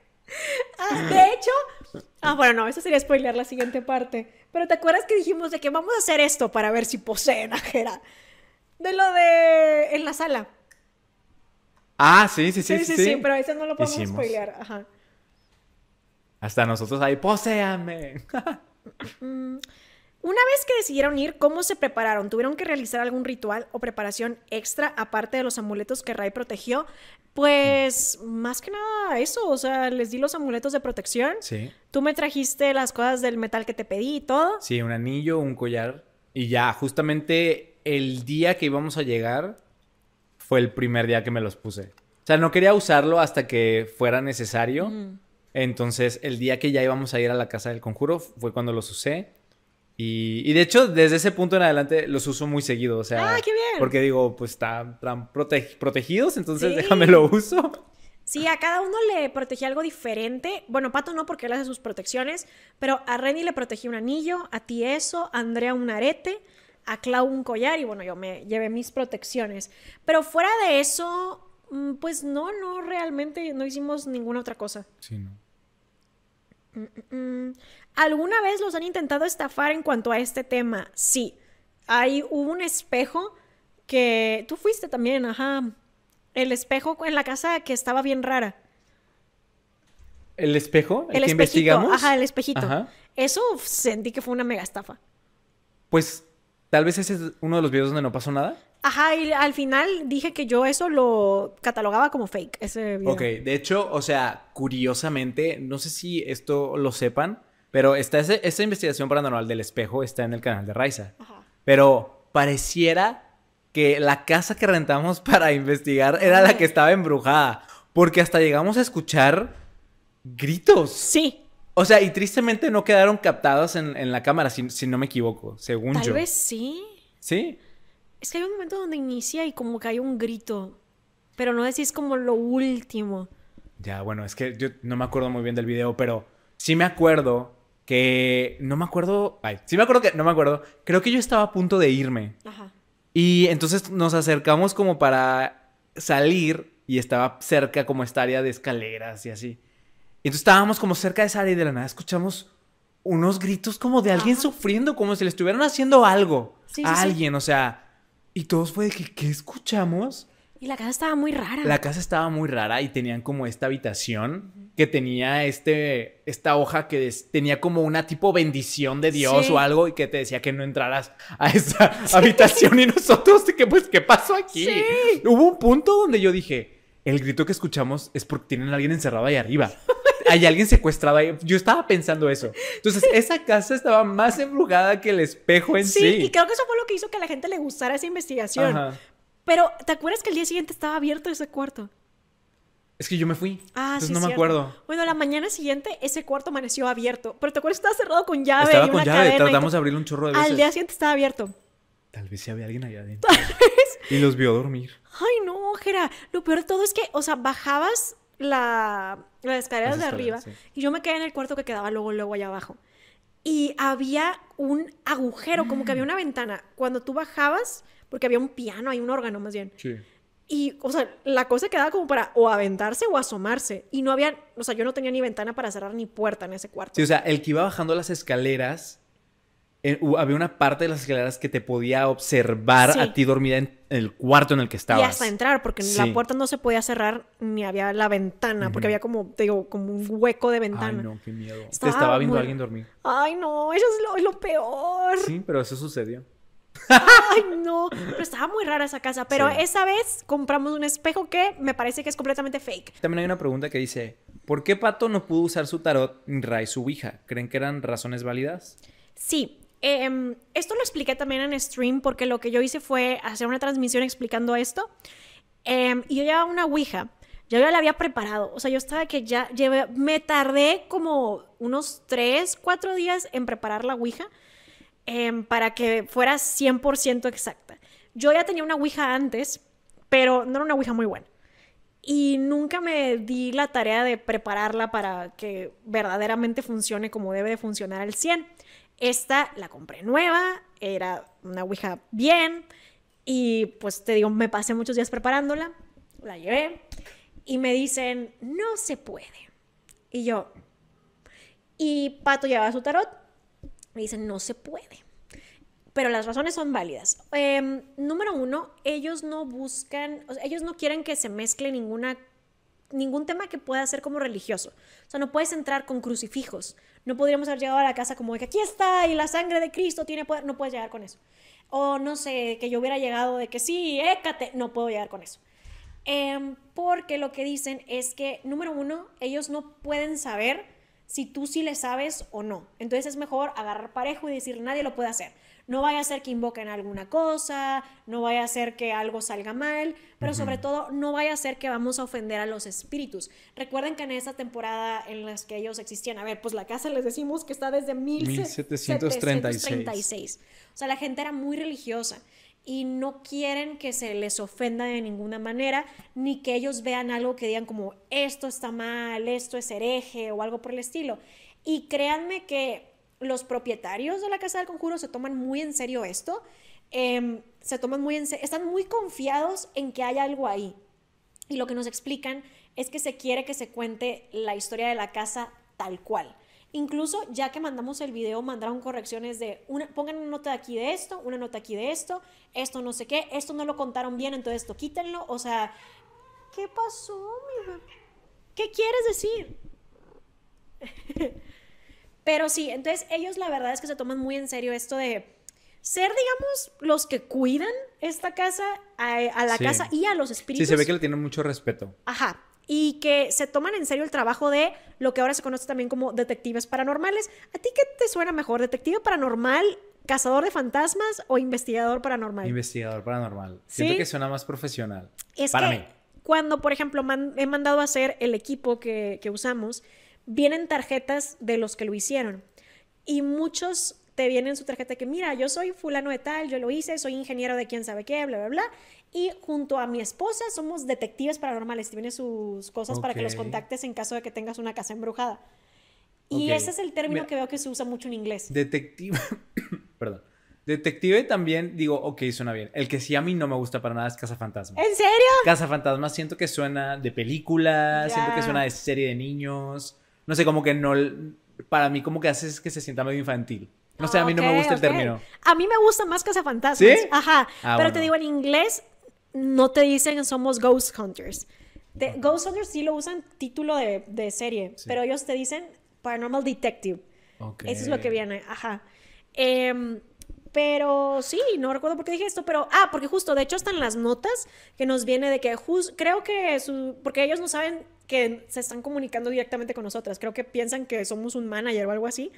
Ah, de hecho, ah, bueno, no, eso sería spoilear la siguiente parte. Pero ¿te acuerdas que dijimos de que vamos a hacer esto para ver si poseen a Jera? De lo de en la sala. Ah, sí, sí, sí, Sí, sí, sí, pero eso no lo podemos Hicimos. spoilear. Ajá. Hasta nosotros ahí, poséame. Una vez que decidieron ir, ¿cómo se prepararon? ¿Tuvieron que realizar algún ritual o preparación extra aparte de los amuletos que Ray protegió? Pues más que nada eso, o sea, les di los amuletos de protección. Sí, Tú me trajiste las cosas del metal que te pedí y todo. sí, un anillo, un collar. Y ya, justamente el día que íbamos a llegar fue el primer día que me los puse. O sea, no quería usarlo hasta que fuera necesario. Entonces, el día que ya íbamos a ir a la casa del conjuro fue cuando los usé. Y, y de hecho, desde ese punto en adelante los uso muy seguido. O sea, ¡Ah, qué bien! porque digo, pues están, están prote- protegidos, entonces Sí. déjame lo uso. Sí, a cada uno le protegí algo diferente. Bueno, Pato no, porque él hace sus protecciones. Pero a Renny le protegí un anillo, a ti eso, a Andrea un arete, a Clau un collar y bueno, yo me llevé mis protecciones. Pero fuera de eso, mm, pues no, no, realmente no hicimos ninguna otra cosa. Sí, no. Mm, ¿Alguna vez los han intentado estafar en cuanto a este tema? Sí. Hay hubo un espejo que tú fuiste también, ajá. El espejo en la casa que estaba bien rara. ¿El espejo? ¿El, El que espejito, investigamos? ajá, el espejito. Ajá. Eso sentí que fue una mega estafa. Pues tal vez ese es uno de los videos donde no pasó nada. Ajá, y al final dije que yo eso lo catalogaba como fake, ese video. Ok, de hecho, o sea, curiosamente, no sé si esto lo sepan, pero está ese- esta investigación paranormal del espejo está en el canal de Raiza. Ajá. Pero pareciera que la casa que rentamos para investigar era la que estaba embrujada. Porque hasta llegamos a escuchar gritos. Sí, O sea, y tristemente no quedaron captados en, en la cámara, si, si no me equivoco, según tal yo. vez sí. Sí. Es que hay un momento donde inicia y como que hay un grito, pero no decís como lo último. Ya, bueno, es que yo no me acuerdo muy bien del video, pero sí me acuerdo que. No me acuerdo. Ay, sí me acuerdo que. No me acuerdo. Creo que yo estaba a punto de irme. Ajá. Y entonces nos acercamos como para salir y estaba cerca como esta área de escaleras y así. Y entonces estábamos como cerca de esa área y de la nada escuchamos unos gritos como de alguien Ajá. sufriendo, como si le estuvieran haciendo algo Sí, a sí, sí. alguien, o sea. Y todos fue de que, ¿qué escuchamos? Y la casa estaba muy rara. La casa estaba muy rara y tenían como esta habitación que tenía este, esta hoja que des- tenía como una tipo bendición de Dios Sí. o algo y que te decía que no entraras a esa habitación y nosotros que pues ¿qué pasó aquí? Sí. Hubo un punto donde yo dije, el grito que escuchamos es porque tienen a alguien encerrado ahí arriba. Hay alguien secuestrado ahí. Yo estaba pensando eso. Entonces, esa casa estaba más embrujada que el espejo en sí. sí, y creo que eso fue lo que hizo que a la gente le gustara esa investigación. Ajá. Pero, ¿te acuerdas que el día siguiente estaba abierto ese cuarto? Es que yo me fui. Ah, entonces sí, no me cierto. acuerdo. Bueno, la mañana siguiente ese cuarto amaneció abierto. Pero te acuerdas que estaba cerrado con llave. Estaba y con una llave, cadena tratamos de todo. abrirle un chorro de veces. Al día siguiente estaba abierto. Tal vez sí había alguien allá adentro. Y los vio dormir. Ay, no, Jera. Lo peor de todo es que, o sea, bajabas la, las escaleras Las de arriba sí. y yo me quedé en el cuarto que quedaba luego, luego allá abajo. Y había un agujero, como que había una ventana. Cuando tú bajabas, porque había un piano, hay un órgano más bien. Sí. Y, o sea, la cosa quedaba como para o aventarse o asomarse. Y no había, o sea, yo no tenía ni ventana para cerrar ni puerta en ese cuarto. Sí, o sea, el que iba bajando las escaleras, eh, hu- había una parte de las escaleras que te podía observar Sí. a ti dormida en el cuarto en el que estabas. Y hasta entrar, porque Sí. la puerta no se podía cerrar ni había la ventana, porque Ujú. había como, te digo, como un hueco de Ay, ventana. no, qué miedo. Te Estaba estaba viendo muy- a alguien dormir. Ay, no, eso es lo, es lo peor. Sí, pero eso sucedió. Ay, no. Pero estaba muy rara esa casa. Pero Sí. esa vez compramos un espejo que me parece que es completamente fake. También hay una pregunta que dice, ¿por qué Pato no pudo usar su tarot ni Ray su Ouija? ¿Creen que eran razones válidas? Sí. em, esto lo expliqué también en stream porque lo que yo hice fue hacer una transmisión explicando esto. Em, y yo llevaba una Ouija. Yo ya la había preparado. O sea, yo estaba que ya llevé, me tardé como unos 3, 4 días en preparar la Ouija em, para que fuera 100% exacta. Yo ya tenía una Ouija antes, pero no era una Ouija muy buena. Y nunca me di la tarea de prepararla para que verdaderamente funcione como debe de funcionar al 100. Esta la compré nueva, era una Ouija bien, y pues te digo, me pasé muchos días preparándola, la llevé, y me dicen, no se puede. Y yo, y Pato llevaba su tarot, me dicen, no se puede. Pero las razones son válidas. Em, número uno, ellos no buscan, ellos no quieren que se mezcle ninguna, ningún tema que pueda ser como religioso. O sea, no puedes entrar con crucifijos. No podríamos haber llegado a la casa como de que aquí está y la sangre de Cristo tiene poder. No puedes llegar con eso. O no sé, que yo hubiera llegado de que sí, écate. No puedo llegar con eso. Em, porque lo que dicen es que, número uno, ellos no pueden saber si tú sí le sabes o no. Entonces es mejor agarrar parejo y decir, nadie lo puede hacer. No vaya a ser que invoquen alguna cosa, no vaya a ser que algo salga mal, pero sobre todo no vaya a ser que vamos a ofender a los espíritus. Recuerden que en esa temporada en las que ellos existían, a ver, pues la casa les decimos que está desde 1736. 1736. O sea, la gente era muy religiosa y no quieren que se les ofenda de ninguna manera, ni que ellos vean algo que digan como esto está mal, esto es hereje o algo por el estilo. Y créanme que los propietarios de la Casa del Conjuro se toman muy en serio esto, em, se toman muy están muy confiados en que hay algo ahí. Y lo que nos explican es que se quiere que se cuente la historia de la casa tal cual. Incluso ya que mandamos el video, mandaron correcciones de una, pongan una nota aquí de esto, una nota aquí de esto, esto no sé qué, esto no lo contaron bien, entonces esto quítenlo. O sea, ¿qué pasó, mi bebé? ¿Qué quieres decir? Pero sí, entonces ellos la verdad es que se toman muy en serio esto de ser, digamos, los que cuidan esta casa, a, a la Sí. casa y a los Sí, espíritus. se ve que le tienen mucho respeto. Ajá. Y que se toman en serio el trabajo de lo que ahora se conoce también como detectives paranormales. ¿A ti qué te suena mejor? ¿Detective paranormal, cazador de fantasmas o investigador paranormal? Investigador paranormal. Siento ¿Sí? que suena más profesional. Es para que mí. cuando, por ejemplo, man- he mandado a hacer el equipo que, que usamos, vienen tarjetas de los que lo hicieron. Y muchos te vienen su tarjeta que, mira, yo soy fulano de tal, yo lo hice, soy ingeniero de quién sabe qué, bla, bla, bla. Y junto a mi esposa somos detectives paranormales. Te vienen sus cosas para que los contactes en caso de que tengas una casa embrujada. Y Ok. ese es el término Mira. que veo que se usa mucho en inglés. Detective. Perdón. Detective también, digo, ok, suena bien. El que sí a mí no me gusta para nada es Cazafantasmas. ¿En serio? Cazafantasmas siento que suena de película, siento que suena de serie de niños. No sé, como que no. Para mí, como que hace que se sienta medio infantil. No sé, a mí no me gusta el término. A mí me gusta más Cazafantasmas. ¿Sí? Ajá. Ah, pero te bueno. digo, en inglés no te dicen somos Ghost Hunters. Te- Ghost Hunters sí lo usan título de, de serie, Sí. pero ellos te dicen Paranormal Detective. Ok. Eso es lo que viene, ajá. Em, pero sí, no recuerdo por qué dije esto, pero ah, porque justo, de hecho, están las notas que nos viene de que creo que su, porque ellos no saben que se están comunicando directamente con nosotras. Creo que piensan que somos un manager o algo así.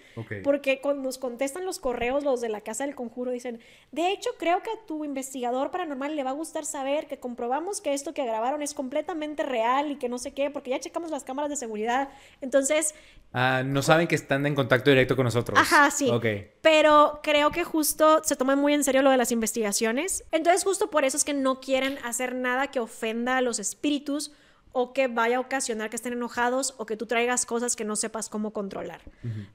Porque cuando nos contestan los correos, los de la Casa del Conjuro, dicen, de hecho, creo que a tu investigador paranormal le va a gustar saber que comprobamos que esto que grabaron es completamente real y que no sé qué, porque ya checamos las cámaras de seguridad. Entonces, Ah, no saben que están en contacto directo con nosotros. Ajá, sí. Ok. pero creo que justo se toma muy en serio lo de las investigaciones. Entonces, justo por eso es que no quieren hacer nada que ofenda a los espíritus o que vaya a ocasionar que estén enojados o que tú traigas cosas que no sepas cómo controlar.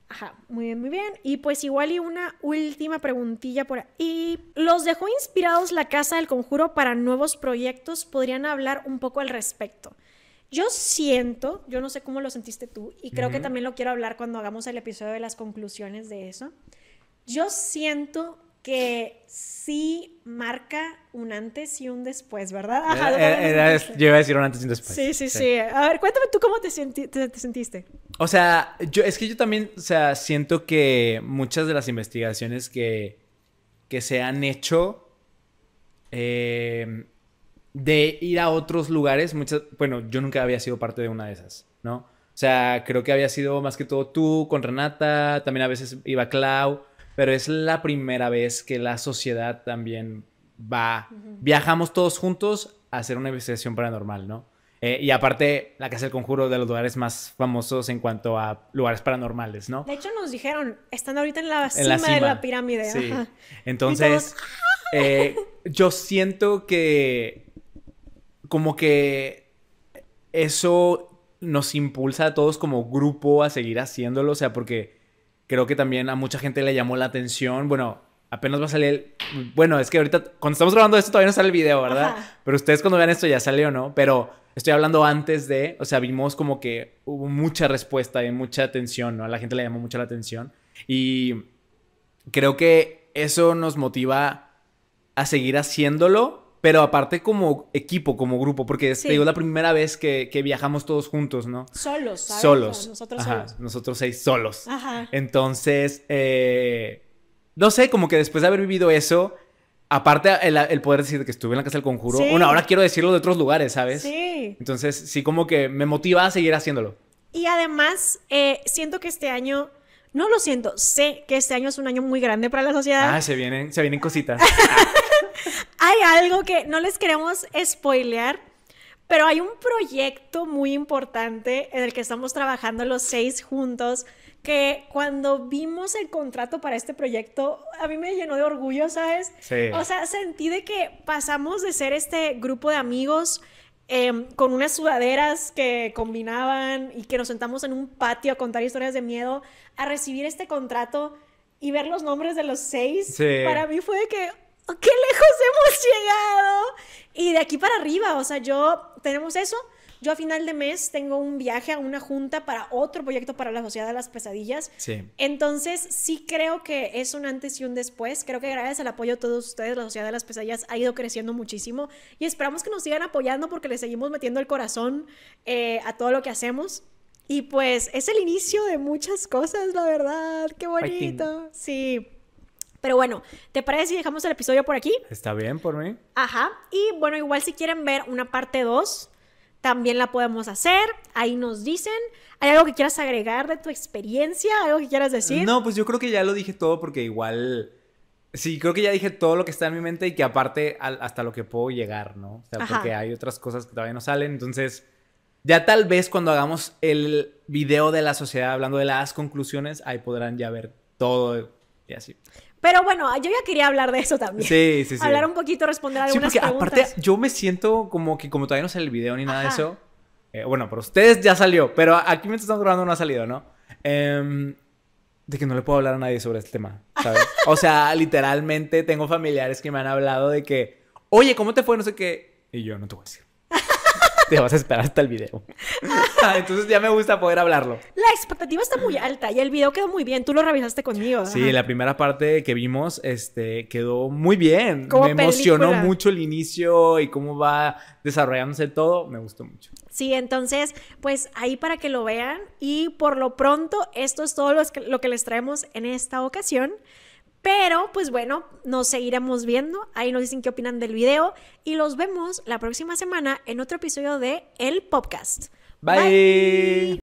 Ajá, muy bien, muy bien. Y pues igual y una última preguntilla por ahí. ¿Los dejó inspirados la Casa del Conjuro para nuevos proyectos? ¿Podrían hablar un poco al respecto? Yo siento, yo no sé cómo lo sentiste tú, y creo que también lo quiero hablar cuando hagamos el episodio de las conclusiones de eso. Yo siento que sí marca un antes y un después, ¿verdad? Ajá, Era- era- yo iba a decir un antes y un después. Sí, sí, sí, A ver, cuéntame tú cómo te, senti- te- te sentiste. O sea, yo, es que yo también, o sea, siento que muchas de las investigaciones que, que se han hecho eh, de ir a otros lugares, muchas, bueno, yo nunca había sido parte de una de esas, ¿no? O sea, creo que había sido más que todo tú con Renata, también a veces iba Clau, pero es la primera vez que la sociedad también va, viajamos todos juntos a hacer una investigación paranormal, ¿no? Eh, y aparte, la Casa del Conjuro de los lugares más famosos en cuanto a lugares paranormales, ¿no? De hecho, nos dijeron, están ahorita en la, En cima, la de la pirámide. Sí. ajá. Entonces, eh, yo siento que como que eso nos impulsa a todos como grupo a seguir haciéndolo, o sea, porque creo que también a mucha gente le llamó la atención, bueno, apenas va a salir, el- bueno, es que ahorita cuando estamos grabando esto todavía no sale el video, ¿verdad? Ajá. Pero ustedes cuando vean esto ya salió, ¿no? Pero estoy hablando antes de, o sea, vimos como que hubo mucha respuesta y mucha atención, ¿no? A la gente le llamó mucho la atención y creo que eso nos motiva a seguir haciéndolo, pero aparte como equipo, como grupo, porque es, Sí. te digo, la primera vez que, que viajamos todos juntos, ¿no? Solos, ¿sabes? Solos. Nosotros Ajá, solos. Nosotros seis solos. Ajá. Entonces, eh, no sé, como que después de haber vivido eso, aparte el, el poder decir que estuve en la casa del conjuro, Sí. bueno, ahora quiero decirlo de otros lugares, ¿sabes? Sí. Entonces, sí, como que me motiva a seguir haciéndolo. Y además, eh, siento que este año, no lo siento, sé que este año es un año muy grande para la sociedad. Ah, se vienen, se vienen cositas. Hay algo que no les queremos spoilear, pero hay un proyecto muy importante en el que estamos trabajando los seis juntos, que cuando vimos el contrato para este proyecto, a mí me llenó de orgullo, ¿sabes? Sí. O sea, sentí de que pasamos de ser este grupo de amigos em, con unas sudaderas que combinaban y que nos sentamos en un patio a contar historias de miedo, a recibir este contrato y ver los nombres de los seis. Sí. Para mí fue de que, "Oh, ¡qué lejos hemos llegado! Y de aquí para arriba, o sea, yo, tenemos eso. Yo a final de mes tengo un viaje a una junta para otro proyecto para la Sociedad de las Pesadillas. Sí. Entonces, sí creo que es un antes y un después. Creo que gracias al apoyo de todos ustedes, la Sociedad de las Pesadillas ha ido creciendo muchísimo y esperamos que nos sigan apoyando porque le seguimos metiendo el corazón eh, a todo lo que hacemos. Y pues es el inicio de muchas cosas, la verdad. Qué bonito. Sí. Pero bueno, ¿te parece si dejamos el episodio por aquí? ¿Está bien por mí? Ajá. Y bueno, igual si quieren ver una parte 2, también la podemos hacer. Ahí nos dicen. ¿Hay algo que quieras agregar de tu experiencia? ¿Algo que quieras decir? No, pues yo creo que ya lo dije todo porque igual... Sí, creo que ya dije todo lo que está en mi mente y que aparte al- hasta lo que puedo llegar, ¿no? O sea, Ajá. porque hay otras cosas que todavía no salen. Entonces, ya tal vez cuando hagamos el video de la sociedad hablando de las conclusiones, ahí podrán ya ver todo y así. Pero bueno, yo ya quería hablar de eso también. Sí, sí, sí. Hablar un poquito, responder Sí, algunas porque preguntas. aparte yo me siento como que como todavía no sale el video ni nada de eso. eh, bueno, para ustedes ya salió, pero aquí mientras estamos grabando no ha salido, ¿no? Em, de que no le puedo hablar a nadie sobre este tema, ¿sabes? O sea, literalmente tengo familiares que me han hablado de que, oye, ¿cómo te fue? No sé qué. Y yo no te voy a decir. Te vas a esperar hasta el video. Ah, Entonces ya me gusta poder hablarlo. La expectativa está muy alta y el video quedó muy bien. Tú lo revisaste conmigo. Sí, ajá. la primera parte que vimos este, quedó muy bien. Como me emocionó película. mucho el inicio y cómo va desarrollándose todo. Me gustó mucho. Sí, entonces, pues ahí para que lo vean. Y por lo pronto, esto es todo lo que, lo que les traemos en esta ocasión. Pero, pues bueno, nos seguiremos viendo. Ahí nos dicen qué opinan del video. Y los vemos la próxima semana en otro episodio de El Podcast. Bye.